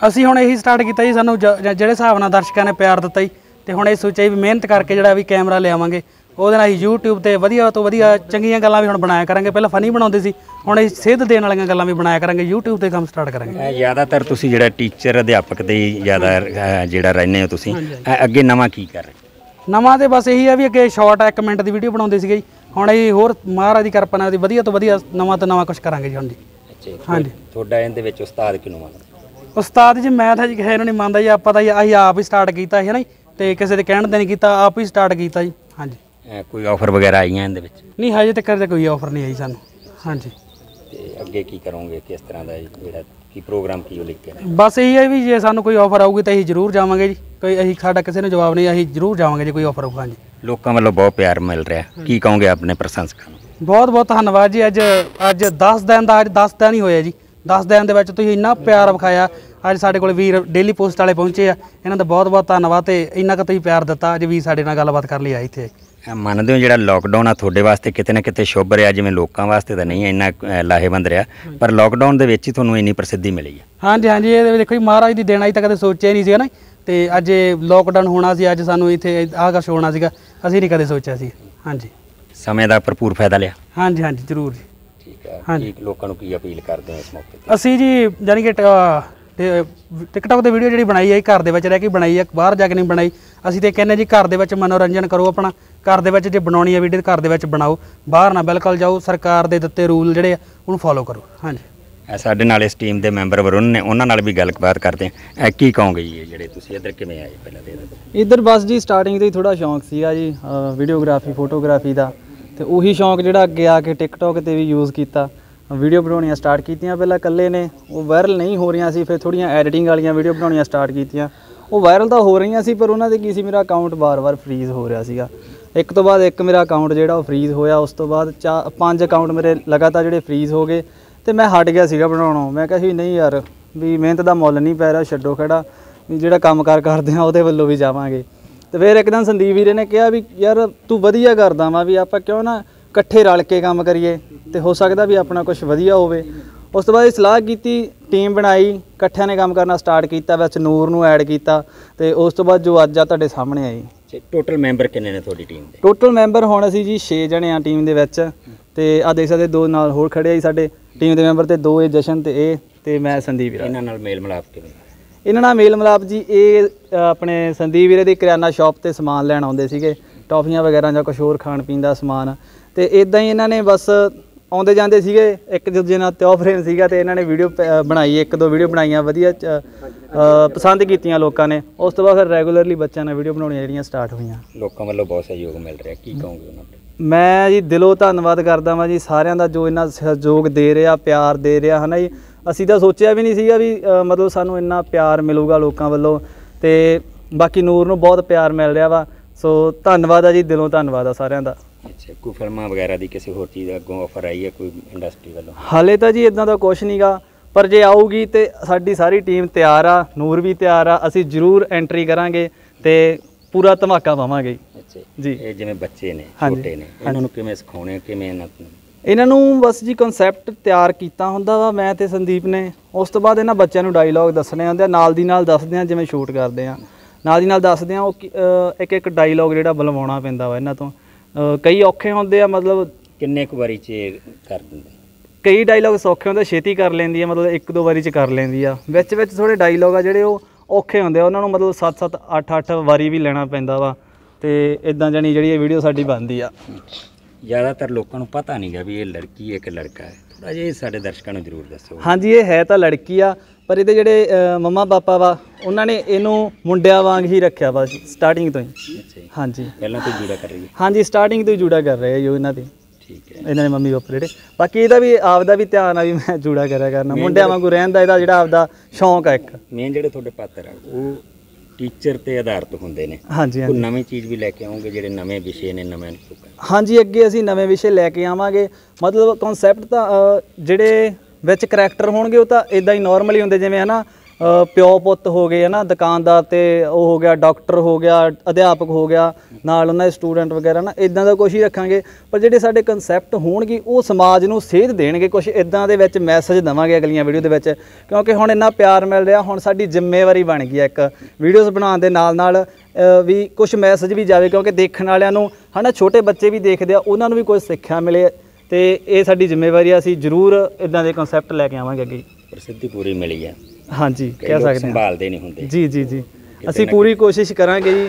S3: ਅਸੀਂ ਹੁਣ ਇਹੀ ਸਟਾਰਟ ਕੀਤਾ ਜੀ ਸਾਨੂੰ ਜ- ਜ- ਜਿਹੜੇ ਹਿਸਾਬ ਨਾਲ ਦਰਸ਼ਕਾਂ ਨੇ ਪਿਆਰ ਦਿੱਤਾ ਜੀ ਤੇ ਹੁਣ ਇਹ ਸੋਚਿਆ ਵੀ ਮਿਹਨਤ ਕਰਕੇ ਜਿਹੜਾ ਵੀ ਕੈਮਰਾ ਲਿਆਵਾਂਗੇ ਉਹਦੇ ਨਾਲ ਅਸੀਂ YouTube ਤੇ ਵਧੀਆ ਤੋਂ ਵਧੀਆ ਚੰਗੀਆਂ ਗੱਲਾਂ ਵੀ ਹੁਣ ਬਣਾਇਆ ਕਰਾਂਗੇ। ਪਹਿਲਾਂ ਫਨੀ ਬਣਾਉਂਦੇ ਸੀ ਹੁਣ ਅਸੀਂ ਸੇਧ ਦੇਣ ਵਾਲੀਆਂ ਗੱਲਾਂ ਵੀ ਬਣਾਇਆ ਕਰਾਂਗੇ YouTube ਤੇ ਕੰਮ ਸਟਾਰਟ ਕਰਾਂਗੇ।
S6: ਅ, ਜ਼ਿਆਦਾਤਰ ਤੁਸੀਂ ਜਿਹੜਾ ਟੀਚਰ ਅਧਿਆਪਕ ਦੇ ਹੀ ਜ਼ਿਆਦਾ ਅ, ਜਿਹੜਾ ਰਹਿੰਦੇ ਹੋ ਤੁਸੀਂ ਅ, ਅੱਗੇ ਨਵਾਂ ਕੀ ਕਰ ਰਹੇ?
S3: ਨਵਾਂ ਤੇ ਬਸ ਇਹੀ ਆ ਵੀ ਅੱਗੇ ਸ਼ਾਰਟ ਇੱਕ ਮਿੰਟ ਦੀ ਵੀਡੀਓ ਬਣਾਉਂਦੇ ਸੀਗੇ ਜੀ। ਹੁਣ ਇਹ ਹੋਰ ਮਹਾਰਾਜ ਦੀ ਕਿਰਪਾ ਨਾਲ ਦੀ ਵਧੀਆ ਤੋਂ ਵਧੀਆ ਨਵਾਂ ਤੋਂ ਨਵਾਂ ਕੁਝ ਕਰਾਂਗੇ ਜੀ ਹੁਣ ਜੀ।
S6: ਅੱਛਾ ਜੀ।
S3: ਹਾਂਜੀ।
S6: ਤੁਹਾਡਾ ਇਹਦੇ ਵਿੱਚ ਉਸਤਾਦ ਕਿਹਨੂੰ ਮੰਨਦੇ?
S3: ਉਸਤਾਦ ਜੀ ਮੈਂ ਤਾਂ ਜੀ ਕਿਸੇ ਨੂੰ ਨਹੀਂ ਮੰਨਦਾ ਜੀ ਆਪਾਂ ਤਾਂ ਜੀ ਅਸੀਂ ਆਪ ਹੀ ਸਟਾਰਟ ਕੀਤਾ ਹੈ ਨਾ ਜੀ ਤੇ ਕਿਸੇ ਦੇ ਕਹਿਣ ਤੇ ਨਹੀਂ ਕੀਤਾ ਆਪ ਹੀ ਸਟਾਰਟ ਕੀਤਾ ਜੀ ਹਾਂਜੀ।
S6: ਅ, ਕੋਈ ਆਫਰ ਵਗੈਰਾ ਆਈਆਂ ਇਹਦੇ ਵਿੱਚ?
S3: ਨਹੀਂ ਹਜੇ ਤੱਕ ਤਾਂ ਕੋਈ ਆਫਰ ਨਹੀਂ ਆਈ ਸਾਨੂੰ ਹਾਂਜੀ।
S6: ਤੇ ਅੱਗੇ ਕੀ ਕਰੋਗੇ ਕਿਸ ਤਰ੍ਹਾਂ ਦਾ ਇਹ ਜਿਹੜਾ ਕੀ ਪ੍ਰੋਗਰਾਮ ਕੀ ਉਹ ਲਿਖ ਕੇ
S3: ਬਸ ਇਹੀ ਹੈ ਵੀ ਜੇ ਸਾਨੂੰ ਕੋਈ ਆਫਰ ਆਊਗੀ ਤਾਂ ਅਸੀਂ ਜ਼ਰੂਰ ਜਾਵਾਂਗੇ ਜੀ ਕੋਈ ਅਸੀਂ ਸਾਡਾ ਕਿਸੇ ਨੂੰ ਜਵਾਬ ਨਹੀਂ ਅਸੀਂ ਜ਼ਰੂਰ ਜਾਵਾਂਗੇ ਜੇ ਕੋਈ ਆਫਰ ਆਊਗਾ ਜੀ
S6: ਲੋਕਾਂ ਵੱਲੋਂ ਬਹੁਤ ਪਿਆਰ ਮਿਲ ਰਿਹਾ ਕੀ ਕਹੋਗੇ ਆਪਣੇ ਪ੍ਰਸ਼ੰਸਕਾਂ ਨੂੰ?
S3: ਬਹੁਤ ਬਹੁਤ ਧੰਨਵਾਦ ਜੀ ਅੱਜ ਅੱਜ 10 ਦਿਨ ਦਾ ਅੱਜ 10 ਦਿਨ ਹੀ ਹੋਇਆ ਜੀ। 10 ਦਿਨ ਦੇ ਵਿੱਚ ਤੁਸੀਂ ਇੰਨਾ ਪਿਆਰ ਵਿਖਾਇਆ। ਅੱਜ ਸਾਡੇ ਕੋਲ ਵੀਰ ਡੇਲੀ ਪੋਸਟ ਵਾਲੇ ਪਹੁੰਚੇ ਆ। ਇਹਨਾਂ ਦਾ ਬਹੁਤ ਬਹੁਤ ਧੰਨਵਾਦ ਤੇ ਇੰਨਾ ਕੁ ਤੁਸੀਂ ਪਿਆਰ ਦਿੱਤਾ। ਅੱਜ ਵੀ ਸਾਡੇ ਨਾਲ ਗੱਲਬਾਤ ਕਰ ਲਈ ਆ ਇੱਥੇ।
S6: ਮੰਨਦੇ ਹੋ ਜਿਹੜਾ ਲੋਕਡਾਊਨ ਆ ਤੁਹਾਡੇ ਵਾਸਤੇ ਕਿਤੇ ਨਾ ਕਿਤੇ ਸ਼ੁਭ ਰਿਹਾ ਜਿਵੇਂ ਲੋਕਾਂ ਵਾਸਤੇ ਤਾਂ ਨਹੀਂ ਇੰਨਾ ਲਾਹੇਵੰਦ ਰਿਹਾ। ਪਰ ਲੋਕਡਾਊਨ ਦੇ ਵਿੱਚ ਹੀ ਤੁਹਾਨੂੰ ਇੰਨੀ ਪ੍ਰਸਿੱਧੀ ਮਿਲੀ ਹੈ
S3: ਹਾਂਜੀ ਹਾਂਜੀ ਇਹ ਦੇਖੋ ਜੀ ਮਹਾਰਾਜ ਦੀ ਦੇਣਾ ਹੀ ਤਾਂ ਕਦੇ ਸੋਚਿਆ ਨਹੀਂ ਸੀਗਾ ਨਾ। ਤੇ ਅੱਜ ਇਹ ਲੋਕਡਾਊਨ ਹੋਣਾ ਸੀ ਅੱਜ ਸਾਨੂੰ ਇੱਥੇ ਆਹ ਕੁਛ ਹੋਣਾ ਸੀਗਾ। ਅਸੀਂ ਨਹੀਂ ਕਦੇ ਸੋਚਿਆ ਸੀ। ਹਾਂਜੀ।
S6: ਸਮੇਂ ਦਾ ਭਰਪੂਰ ਫਾਇਦਾ ਲਿਆ।
S3: ਹਾਂਜੀ ਹਾਂਜੀ ਜ਼ਰੂਰ ਜੀ।
S6: ਠੀਕ ਹੈ
S3: ਹਾਂਜੀ।
S6: ਕੀ ਲੋਕਾਂ ਨੂੰ ਕੀ ਅਪੀਲ ਕਰਦੇ ਹੋ ਇਸ ਮੌਕੇ ਤੇ?
S3: ਅਸੀਂ ਜੀ ਜਾਨੀ ਕਿ ਟਿਕਟੌਕ ਤੇ ਵੀਡੀਓ ਜਿਹੜੀ ਬਣਾਈ ਹੈ ਇਹ ਘਰ ਦੇ ਵਿੱਚ ਰਹਿ ਕੇ ਬਣਾਈ ਹੈ ਬਾਹਰ ਜਾ ਕੇ ਨਹੀਂ ਬਣਾਈ। ਅਸੀਂ ਤੇ ਕਹਿੰਦੇ ਜੀ ਘਰ ਦੇ ਵਿੱਚ ਮਨੋਰੰਜਨ ਕਰੋ ਆਪਣਾ ਘਰ ਦੇ ਵਿੱਚ ਜੇ ਬਣਾਉਣੀ ਹੈ ਵੀਡੀਓ ਘਰ ਦੇ ਵਿੱਚ ਬਣਾਓ। ਬਾਹਰ ਨਾ ਬਿਲਕੁਲ ਜਾਓ ਸਰਕਾਰ ਦੇ ਦਿੱਤੇ ਰੂਲ ਜਿਹੜੇ ਆ ਉਹਨੂੰ ਫੋਲੋ ਕਰੋ। ਹਾਂਜੀ।
S6: ਅ, ਸਾਡੇ ਨਾਲ ਇਸ ਟੀਮ ਦੇ ਮੈਂਬਰ ਵਰੁਣ ਨੇ ਉਹਨਾਂ ਨਾਲ ਵੀ ਗੱਲਬਾਤ ਕਰਦੇ ਹਾਂ। ਅ, ਕੀ ਕਹੋਗੇ ਜੀ ਇਹ ਜਿਹੜੇ ਤੁਸੀਂ ਇੱਧਰ ਕਿਵੇਂ ਆਏ ਪਹਿਲਾਂ ਦੇ।
S2: ਇੱਧਰ ਬਸ ਜੀ ਸਟਾਰਟਿੰਗ ਤੋਂ ਹੀ ਥੋੜਾ ਸ਼ੌਂਕ ਸੀਗਾ ਜੀ ਵੀਡੀਓਗ੍ਰਾਫੀ ਫੋਟੋਗ੍ਰਾਫੀ ਦਾ। ਤੇ ਉਹੀ ਸ਼ੌਂਕ ਜਿਹੜਾ ਅੱਗੇ ਆ ਕੇ ਟਿਕਟੌਕ ਤੇ ਵੀ ਯੂਜ਼ ਕੀਤਾ। ਵੀਡੀਓ ਬਣਾਉਣੀਆਂ ਸਟਾਰਟ ਕੀਤੀਆਂ ਪਹਿਲਾਂ ਇਕੱਲੇ ਨੇ, ਉਹ ਵਾਇਰਲ ਨਹੀਂ ਹੋ ਰਹੀਆਂ ਸੀ, ਫਿਰ ਥੋੜੀਆਂ ਐਡੀਟਿੰਗ ਵਾਲੀਆਂ ਵੀਡੀਓ ਬਣਾਉਣੀਆਂ ਸਟਾਰਟ ਕੀਤੀਆਂ। ਉਹ ਵਾਇਰਲ ਤਾਂ ਹੋ ਰਹੀਆਂ ਸੀ, ਪਰ ਉਹਨਾਂ ਦੇ ਕੀ ਸੀ, ਮੇਰਾ ਅਕਾਊਂਟ ਬਾਰ-ਬਾਰ ਫਰੀਜ਼ ਹੋ ਰਿਹਾ ਸੀਗਾ। ਇੱਕ ਤੋਂ ਬਾਅਦ ਇੱਕ ਮੇਰਾ ਅਕਾਊਂਟ ਜਿਹੜਾ ਉਹ ਫਰੀਜ਼ ਹੋਇਆ, ਉਸ ਤੋਂ ਬਾਅਦ ਚਾ ਪੰਜ ਅਕਾਊਂਟ ਮੇਰੇ ਲਗਾਤਾਰ ਜਿਹੜੇ ਫਰੀਜ਼ ਹੋ ਗਏ ਤੇ ਮੈਂ ਹਟ ਗਿਆ ਸੀਗਾ ਬਣਾਉਣੋਂ। ਮੈਂ ਕਿਹਾ ਸੀ, ਨਹੀਂ ਯਾਰ, ਵੀ ਮਿਹਨਤ ਦਾ ਮੁੱਲ ਨਹੀਂ ਪੈ ਰਿਹਾ, ਛੱਡੋ ਖੜਾ, ਵੀ ਜਿਹੜਾ ਕੰਮ ਕਾਰ ਕਰਦੇ ਆ, ਉਹਦੇ ਵੱਲੋਂ ਵੀ ਜਾਵਾਂਗੇ। ਤੇ ਫਿਰ ਇੱਕ ਦਿਨ ਸੰਦੀਪ ਵੀਰੇ ਨੇ ਕਿਹਾ ਵੀ ਯਾਰ ਤੂੰ ਵਧੀਆ ਕਰਦਾ ਵਾ ਵੀ ਆਪਾਂ ਕਿਉਂ ਨਾ ਇਕੱਠੇ ਰਲ ਕੇ ਕੰਮ ਕਰੀਏ ਤੇ ਹੋ ਸਕਦਾ ਵੀ ਆਪਣਾ ਕੁਝ ਵਧੀਆ ਹੋਵੇ। ਉਸ ਤੋਂ ਬਾਅਦ ਇਹ ਸਲਾਹ ਕੀਤੀ ਟੀਮ ਬਣਾਈ ਇਕੱਠਿਆਂ ਨੇ ਕੰਮ ਕਰਨਾ ਸਟਾਰਟ ਕੀਤਾ ਵਿੱਚ ਨੂਰ ਨੂੰ ਐਡ ਕੀਤਾ ਤੇ ਉਸ ਤੋਂ ਬਾਅਦ ਜੋ ਅੱਜ ਆ ਤੁਹਾਡੇ ਸਾਹਮਣੇ ਆਈ।
S6: ਟੋਟਲ ਮੈਂਬਰ ਕਿੰਨੇ ਨੇ ਤੁਹਾਡੀ ਟੀਮ ਦੇ?
S2: ਟੋਟਲ ਮੈਂਬਰ ਹੁਣ ਅਸੀਂ ਜੀ 6 ਜਣੇ ਆ ਟੀਮ ਦੇ ਵਿੱਚ ਤੇ ਆ ਦੇਖ ਸਕਦੇ ਦੋ ਨਾਲ ਹੋਰ ਖੜੇ ਆ ਜੀ ਸਾਡੇ। ਟੀਮ ਦੇ ਮੈਂਬਰ ਤੇ ਦੋ ਇਹ ਜਸ਼ਨ ਤੇ ਇਹ ਤੇ ਮੈਂ ਸੰਦੀਪ ਵੀਰਾ।
S6: ਇਹਨਾਂ ਨਾਲ ਮੇਲ ਮਿਲਾਪ ਕਿਵੇਂ?
S2: ਇਹਨਾਂ ਨਾਲ ਮੇਲ ਮਿਲਾਪ ਜੀ ਇਹ ਆਪਣੇ ਸੰਦੀਪ ਵੀਰੇ ਦੀ ਕਰਿਆਨਾ ਸ਼ਾਪ ਤੇ ਸਮਾਨ ਲੈਣ ਆਉਂਦੇ ਸੀਗੇ ਟੌਫੀਆਂ ਵਗੈਰਾ ਜਾਂ ਕੁਝ ਹੋਰ ਖਾਣ ਪੀਣ ਦਾ ਸਮਾਨ। ਤੇ ਇਦਾਂ ਹੀ ਇਹਨਾਂ ਨੇ ਬਸ ਆਉਂਦੇ ਜਾਂਦੇ ਸੀਗੇ ਇੱਕ ਦੂਜੇ ਨਾਲ ਤਿਉ ਫਰੇਮ ਸੀਗਾ ਤੇ ਇਹਨਾਂ ਨੇ ਵੀਡੀਓ ਬਣਾਈ ਇੱਕ ਦੋ ਵੀਡੀਓ ਬਣਾਈਆਂ ਵਧੀਆ ਪਸੰਦ ਕੀਤੀਆਂ ਲੋਕਾਂ ਨੇ। ਉਸ ਤੋਂ ਬਾਅਦ ਫਿਰ ਰੈਗੂਲਰਲੀ ਬੱਚਿਆਂ ਨਾਲ ਵੀਡੀਓ ਬਣਾਉਣੀਆਂ ਜਿਹੜੀਆਂ ਸਟਾਰਟ ਹੋਈਆਂ।
S6: ਲੋਕਾਂ ਵੱਲੋਂ ਬਹੁਤ ਸਹਿਯੋਗ ਮਿਲ ਰਿਹਾ ਕੀ ਕਹੋਗੇ ਉਹਨਾਂ ਨੂੰ
S2: ਮੈਂ ਜੀ ਦਿਲੋਂ ਧੰਨਵਾਦ ਕਰਦਾ ਵਾਂ ਜੀ ਸਾਰਿਆਂ ਦਾ ਜੋ ਇੰਨਾ ਸਹਿਯੋਗ ਦੇ ਰਿਹਾ ਪਿਆਰ ਦੇ ਰਿਹਾ ਹਨਾ ਜੀ? ਅਸੀਂ ਤਾਂ ਸੋਚਿਆ ਵੀ ਨਹੀਂ ਸੀਗਾ ਵੀ ਮਤਲਬ ਸਾਨੂੰ ਇੰਨਾ ਪਿਆਰ ਮਿਲੂਗਾ ਲੋਕਾਂ ਵੱਲੋਂ ਤੇ ਬਾਕੀ ਨੂਰ ਨੂੰ ਬਹੁਤ ਪਿਆਰ ਮਿਲ ਰਿਹਾ ਵਾ। ਸੋ ਧੰਨਵਾਦ ਆ ਜੀ ਦਿਲੋਂ ਧੰਨਵਾਦ ਆ ਸਾਰਿਆਂ ਦਾ।
S6: ਅੱਛਾ ਕੋਈ ਫਿਲਮਾਂ ਵਗੈਰਾ ਦੀ ਕਿਸੇ ਹੋਰ ਚੀਜ਼ ਦਾ ਅੱਗੋਂ ਆਫਰ ਆਈ ਹੈ ਕੋਈ ਇੰਡਸਟਰੀ ਵੱਲੋਂ?
S2: ਹਾਲੇ ਤਾਂ ਜੀ ਇਦਾਂ ਦਾ ਕੁਝ ਨਹੀਂਗਾ ਪਰ ਜੇ ਆਊਗੀ ਤੇ ਸਾਡੀ ਸਾਰੀ ਟੀਮ ਤਿਆਰ ਆ ਨੂਰ ਵੀ ਤਿਆਰ ਆ ਅਸੀਂ ਜ਼ਰੂਰ ਐਂਟਰੀ ਕਰਾਂਗੇ ਤੇ ਪੂਰਾ ਧਮਾਕਾ ਪਾਵਾਂਗੇ।
S6: ਅੱਛਾ
S2: ਜੀ।
S6: ਇਹ ਜਿਵੇਂ ਬੱਚੇ ਨੇ ਛੋਟੇ ਨੇ ਇਹਨਾਂ ਨੂੰ ਕਿਵੇਂ ਸਿਖਾਉਣੇ ਕਿਵੇਂ ਇਹਨਾਂ ਨੂੰ
S2: ਇਹਨਾਂ ਨੂੰ ਬਸ ਜੀ ਕਨਸੈਪਟ ਤਿਆਰ ਕੀਤਾ ਹੁੰਦਾ ਵਾ ਮੈਂ ਤੇ ਸੰਦੀਪ ਨੇ। ਉਸ ਤੋਂ ਬਾਅਦ ਇਹਨਾਂ ਬੱਚਿਆਂ ਨੂੰ ਡਾਇਲੌਗ ਦੱਸਣੇ ਹੁੰਦੇ ਆ ਨਾਲ ਦੀ ਨਾਲ ਦੱਸਦੇ ਆ ਜਿਵੇਂ ਸ਼ੂਟ ਕਰਦੇ ਆ। ਨਾਲ ਦੀ ਨਾਲ ਦੱਸਦੇ ਆ ਉਹ ਇੱਕ ਇੱਕ ਡਾਇਲੌਗ ਜਿਹੜਾ ਬੁਲਵਾਉਣਾ ਪੈਂਦਾ ਵਾ ਇਹਨਾਂ ਤੋਂ। ਕਈ ਔਖੇ ਹੁੰਦੇ ਆ ਮਤਲਬ
S6: ਕਿੰਨੇ ਕੁ ਵਾਰੀ ਚ ਕਰ ਦਿੰਦੇ?
S2: ਕਈ ਡਾਇਲੌਗ ਸੌਖੇ ਹੁੰਦੇ ਛੇਤੀ ਕਰ ਲੈਂਦੀ ਆ ਮਤਲਬ ਇੱਕ ਦੋ ਵਾਰੀ ਚ ਕਰ ਲੈਂਦੀ ਆ। ਵਿੱਚ ਵਿੱਚ ਥੋੜੇ ਡਾਇਲੌਗ ਆ ਜਿਹੜੇ ਉਹ ਔਖੇ ਹੁੰਦੇ ਆ ਉਹਨਾਂ ਨੂੰ ਮਤਲਬ 7-7 8-8 ਵਾਰੀ ਵੀ ਲੈਣਾ ਪੈਂਦਾ ਵਾ। ਤੇ ਇਦਾਂ ਜਾਨੀ ਜਿਹੜੀ ਇਹ ਵੀਡੀਓ ਸਾਡੀ ਬਣਦੀ ਆ।
S6: ਜ਼ਿਆਦਾਤਰ ਲੋਕਾਂ ਨੂੰ ਪਤਾ ਨਹੀਂਗਾ ਵੀ ਇਹ ਲੜਕੀ ਹੈ ਕਿ ਲੜਕਾ ਹੈ। ਥੋੜਾ ਜਿਹਾ ਸਾਡੇ ਦਰਸ਼ਕਾਂ ਨੂੰ ਜ਼ਰੂਰ ਦੱਸੋ।
S2: ਹਾਂਜੀ ਇਹ ਹੈ ਤਾਂ ਲੜਕੀ ਆ ਪਰ ਇਹਦੇ ਜਿਹੜੇ ਮੰਮਾ ਪਾਪਾ ਵਾ ਉਹਨਾਂ ਨੇ ਇਹਨੂੰ ਮੁੰਡਿਆਂ ਵਾਂਗ ਹੀ ਰੱਖਿਆ ਵਾ ਸਟਾਰਟਿੰਗ ਤੋਂ ਹੀ। ਹਾਂਜੀ।
S6: ਪਹਿਲਾਂ ਤੋਂ ਜੁੜਾ ਕਰ ਰਹੀ ਹੈ।
S2: ਹਾਂਜੀ ਸਟਾਰਟਿੰਗ ਤੋਂ ਹੀ ਜੂੜਾ ਕਰ ਰਹੇ ਜੋ ਇਹਨਾਂ ਦੇ
S6: ਠੀਕ ਹੈ।
S2: ਇਹਨਾਂ ਦੇ ਮੰਮੀ ਪਾਪਾ ਜਿਹੜੇ। ਬਾਕੀ ਇਹਦਾ ਵੀ ਆਪਦਾ ਵੀ ਧਿਆਨ ਆ ਵੀ ਮੈਂ ਜੂੜਾ ਕਰਿਆ ਕਰਨਾ। ਮੁੰਡਿਆਂ ਵਾਂਗੂ ਰਹਿਣ ਦਾ ਇਹਦਾ ਜਿਹੜਾ ਆਪਦਾ ਸ਼ੌਂਕ ਆ ਇੱਕ।
S6: ਮੇਨ ਜਿਹੜੇ ਤੁਹਾਡੇ ਪਾਤਰ ਆ ਉਹ ਟੀਚਰ ਤੇ ਆਧਾਰਿਤ ਹੁੰਦੇ ਨੇ।
S2: ਹਾਂਜੀ
S6: ਕੋਈ
S2: ਹਾਂਜੀ।
S6: ਨਵੀਂ ਚੀਜ਼ ਵੀ ਲੈ ਕੇ ਆਉਂਗੇ ਜਿਹੜੇ ਨਵੇਂ ਵਿਸ਼ੇ ਨੇ ਨਵੇਂ ਲੋਕਾਂ
S2: ਹਾਂਜੀ ਅੱਗੇ ਅਸੀਂ ਨਵੇਂ ਵਿਸ਼ੇ ਲੈ ਕੇ ਆਵਾਂਗੇ। ਮਤਲਬ ਕਨਸੈਪਟ ਤਾਂ ਅ, ਜਿਹੜੇ ਵਿੱਚ ਕਰੈਕਟਰ ਹੋਣਗੇ ਉਹ ਤਾਂ ਇਦਾਂ ਹੀ ਨਾਰਮਲੀ ਹੁੰਦੇ ਜਿਵੇਂ ਹਨਾ ਪਿਓ ਪੁੱਤ ਹੋ ਗਏ ਹੈ ਨਾ ਦੁਕਾਨਦਾਰ ਤੇ ਉਹ ਹੋ ਗਿਆ, ਡਾਕਟਰ ਹੋ ਗਿਆ, ਅਧਿਆਪਕ ਹੋ ਗਿਆ, ਨਾਲ ਉਹਨਾਂ ਦੇ ਸਟੂਡੈਂਟ ਵਗੈਰਾ ਨਾ ਇਦਾਂ ਦਾ ਕੁਝ ਹੀ ਰੱਖਾਂਗੇ, ਪਰ ਜਿਹੜੇ ਸਾਡੇ ਕਨਸੈਪਟ ਹੋਣਗੇ, ਉਹ ਸਮਾਜ ਨੂੰ ਸੇਧ ਦੇਣਗੇ ਕੁਝ ਇਦਾਂ ਦੇ ਵਿੱਚ ਮੈਸੇਜ ਦਵਾਂਗੇ ਅਗਲੀਆਂ ਵੀਡੀਓ ਦੇ ਵਿੱਚ, ਕਿਉਂਕਿ ਹੁਣ ਇੰਨਾ ਪਿਆਰ ਮਿਲ ਰਿਹਾ, ਹੁਣ ਸਾਡੀ ਜ਼ਿੰਮੇਵਾਰੀ ਬਣ ਗਈ ਹੈ ਇੱਕ ਵੀਡੀਓਜ਼ ਬਣਾਉਣ ਦੇ ਨਾਲ ਨਾਲ ਵੀ ਕੁਝ ਮੈਸੇਜ ਵੀ ਜਾਵੇ, ਕਿਉਂਕਿ ਦੇਖਣ ਵਾਲਿਆਂ ਨੂੰ, ਹਨਾ, ਛੋਟੇ ਬੱਚੇ ਵੀ ਦੇਖਦੇ ਆ, ਉਹਨਾਂ ਨੂੰ ਵੀ ਕੁਝ ਸਿੱਖਿਆ ਮਿਲੇ, ਤੇ ਇਹ ਸਾਡੀ ਜ਼ਿੰਮੇਵਾਰੀ ਆ, ਅਸੀਂ ਜ਼ਰੂਰ ਇਦਾਂ ਦੇ ਕਨਸੈਪਟ ਲੈ ਕੇ ਆਵਾਂਗੇ ਅੱਗੇ।
S6: ਪ੍ਰਸਿੱਧੀ ਪੂਰੀ ਮਿਲੀ ਹੈ
S2: ਹਾਂਜੀ ਕਹਿ ਸਕਦੇ ਹਾਂ।
S6: ਸੰਭਾਲਦੇ ਨਹੀਂ ਹੁੰਦੇ।
S2: ਜੀ ਜੀ ਜੀ। ਅਸੀਂ ਪੂਰੀ ਕੋਸ਼ਿਸ਼ ਕਰਾਂਗੇ ਜੀ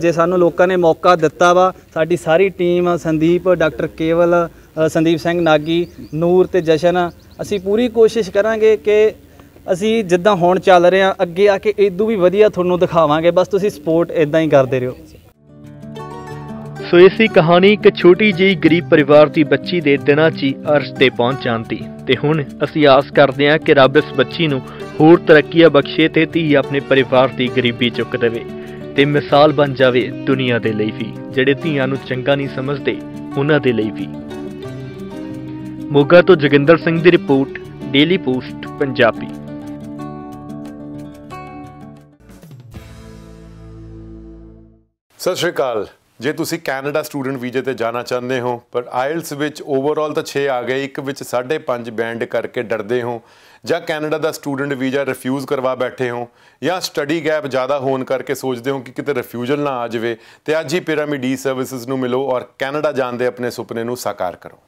S2: ਜੇ ਸਾਨੂੰ ਲੋਕਾਂ ਨੇ ਮੌਕਾ ਦਿੱਤਾ ਵਾ ਸਾਡੀ ਸਾਰੀ ਟੀਮ ਸੰਦੀਪ ਡਾਕਟਰ ਕੇਵਲ ਸੰਦੀਪ ਸਿੰਘ ਨਾਗੀ ਨੂਰ ਤੇ ਜਸ਼ਨ ਅਸੀਂ ਪੂਰੀ ਕੋਸ਼ਿਸ਼ ਕਰਾਂਗੇ ਕਿ ਅਸੀਂ ਜਿੱਦਾਂ ਹੁਣ ਚੱਲ ਰਹੇ ਹਾਂ ਅੱਗੇ ਆ ਕੇ ਇਦੋਂ ਵੀ ਵਧੀਆ ਤੁਹਾਨੂੰ ਦਿਖਾਵਾਂਗੇ। ਬਸ ਤੁਸੀਂ ਸਪੋਰਟ ਇਦਾਂ ਹੀ ਕਰਦੇ ਰਹੋ।
S7: ਸੋ ਇਸੀ ਕਹਾਣੀ ਇੱਕ ਛੋਟੀ ਜਿਹੀ ਗਰੀਬ ਪਰਿਵਾਰ ਦੀ ਬੱਚੀ ਦੇ ਦਿਨਾਂ 'ਚ ਹੀ ਅਰਸ਼ ਤੇ ਪਹੁੰਚ ਜਾਂਦੀ ਤੇ ਹੁਣ ਅਸੀਂ ਆਸ ਕਰਦੇ ਹਾਂ ਕਿ ਰੱਬ ਇਸ ਬੱਚੀ ਨੂੰ ਹੋਰ ਤਰੱਕੀਆਂ ਬਖਸ਼ੇ ਤੇ ਧੀ ਆਪਣੇ ਪਰਿਵਾਰ ਦੀ ਗਰੀਬੀ ਚੁੱਕ ਦੇਵੇ ਤੇ ਮਿਸਾਲ ਬਣ ਜਾਵੇ ਦੁਨੀਆ ਦੇ ਲਈ ਵੀ, ਜਿਹੜੇ ਧੀਆਂ ਨੂੰ ਚੰਗਾ ਨਹੀਂ ਸਮਝਦੇ, ਉਹਨਾਂ ਦੇ ਲਈ ਵੀ। ਮੋਗਾ ਤੋਂ ਜੋਗਿੰਦਰ ਸਿੰਘ ਦੀ ਰਿਪੋਰਟ ਡੇਲੀ ਪੋਸਟ ਪੰਜਾਬੀ।
S8: ਸਤਿ ਸ਼੍ਰੀ ਅਕਾਲ। ਜੇ ਤੁਸੀਂ ਕੈਨੇਡਾ ਸਟੂਡੈਂਟ ਵੀਜ਼ੇ ਤੇ ਜਾਣਾ ਚਾਹੁੰਦੇ ਹੋ, ਪਰ ਆਇਲਸ ਵਿੱਚ ਓਵਰਆਲ ਤਾਂ 6 ਆ ਗਏ, ਇੱਕ ਵਿੱਚ 5.5 ਬੈਂਡ ਕਰਕੇ ਡਰਦੇ ਹੋ, ਜਾਂ ਕੈਨੇਡਾ ਦਾ ਸਟੂਡੈਂਟ ਵੀਜ਼ਾ ਰਿਫਿਊਜ਼ ਕਰਵਾ ਬੈਠੇ ਹੋ, ਜਾਂ ਸਟੱਡੀ ਗੈਪ ਜ਼ਿਆਦਾ ਹੋਣ ਕਰਕੇ ਸੋਚਦੇ ਹੋ ਕਿ ਕਿਤੇ ਰਿਫਿਊਜ਼ਲ ਨਾ ਆ ਜਾਵੇ, ਤੇ ਅੱਜ ਹੀ ਪਿਰਾਮਿਡ ਈ ਸਰਵਿਸਿਜ਼ ਨੂੰ ਮਿਲੋ ਔਰ ਕੈਨੇਡਾ ਜਾਣ ਦੇ ਆਪਣੇ ਸੁਪਨੇ ਨੂੰ ਸਾਕਾਰ ਕਰੋ।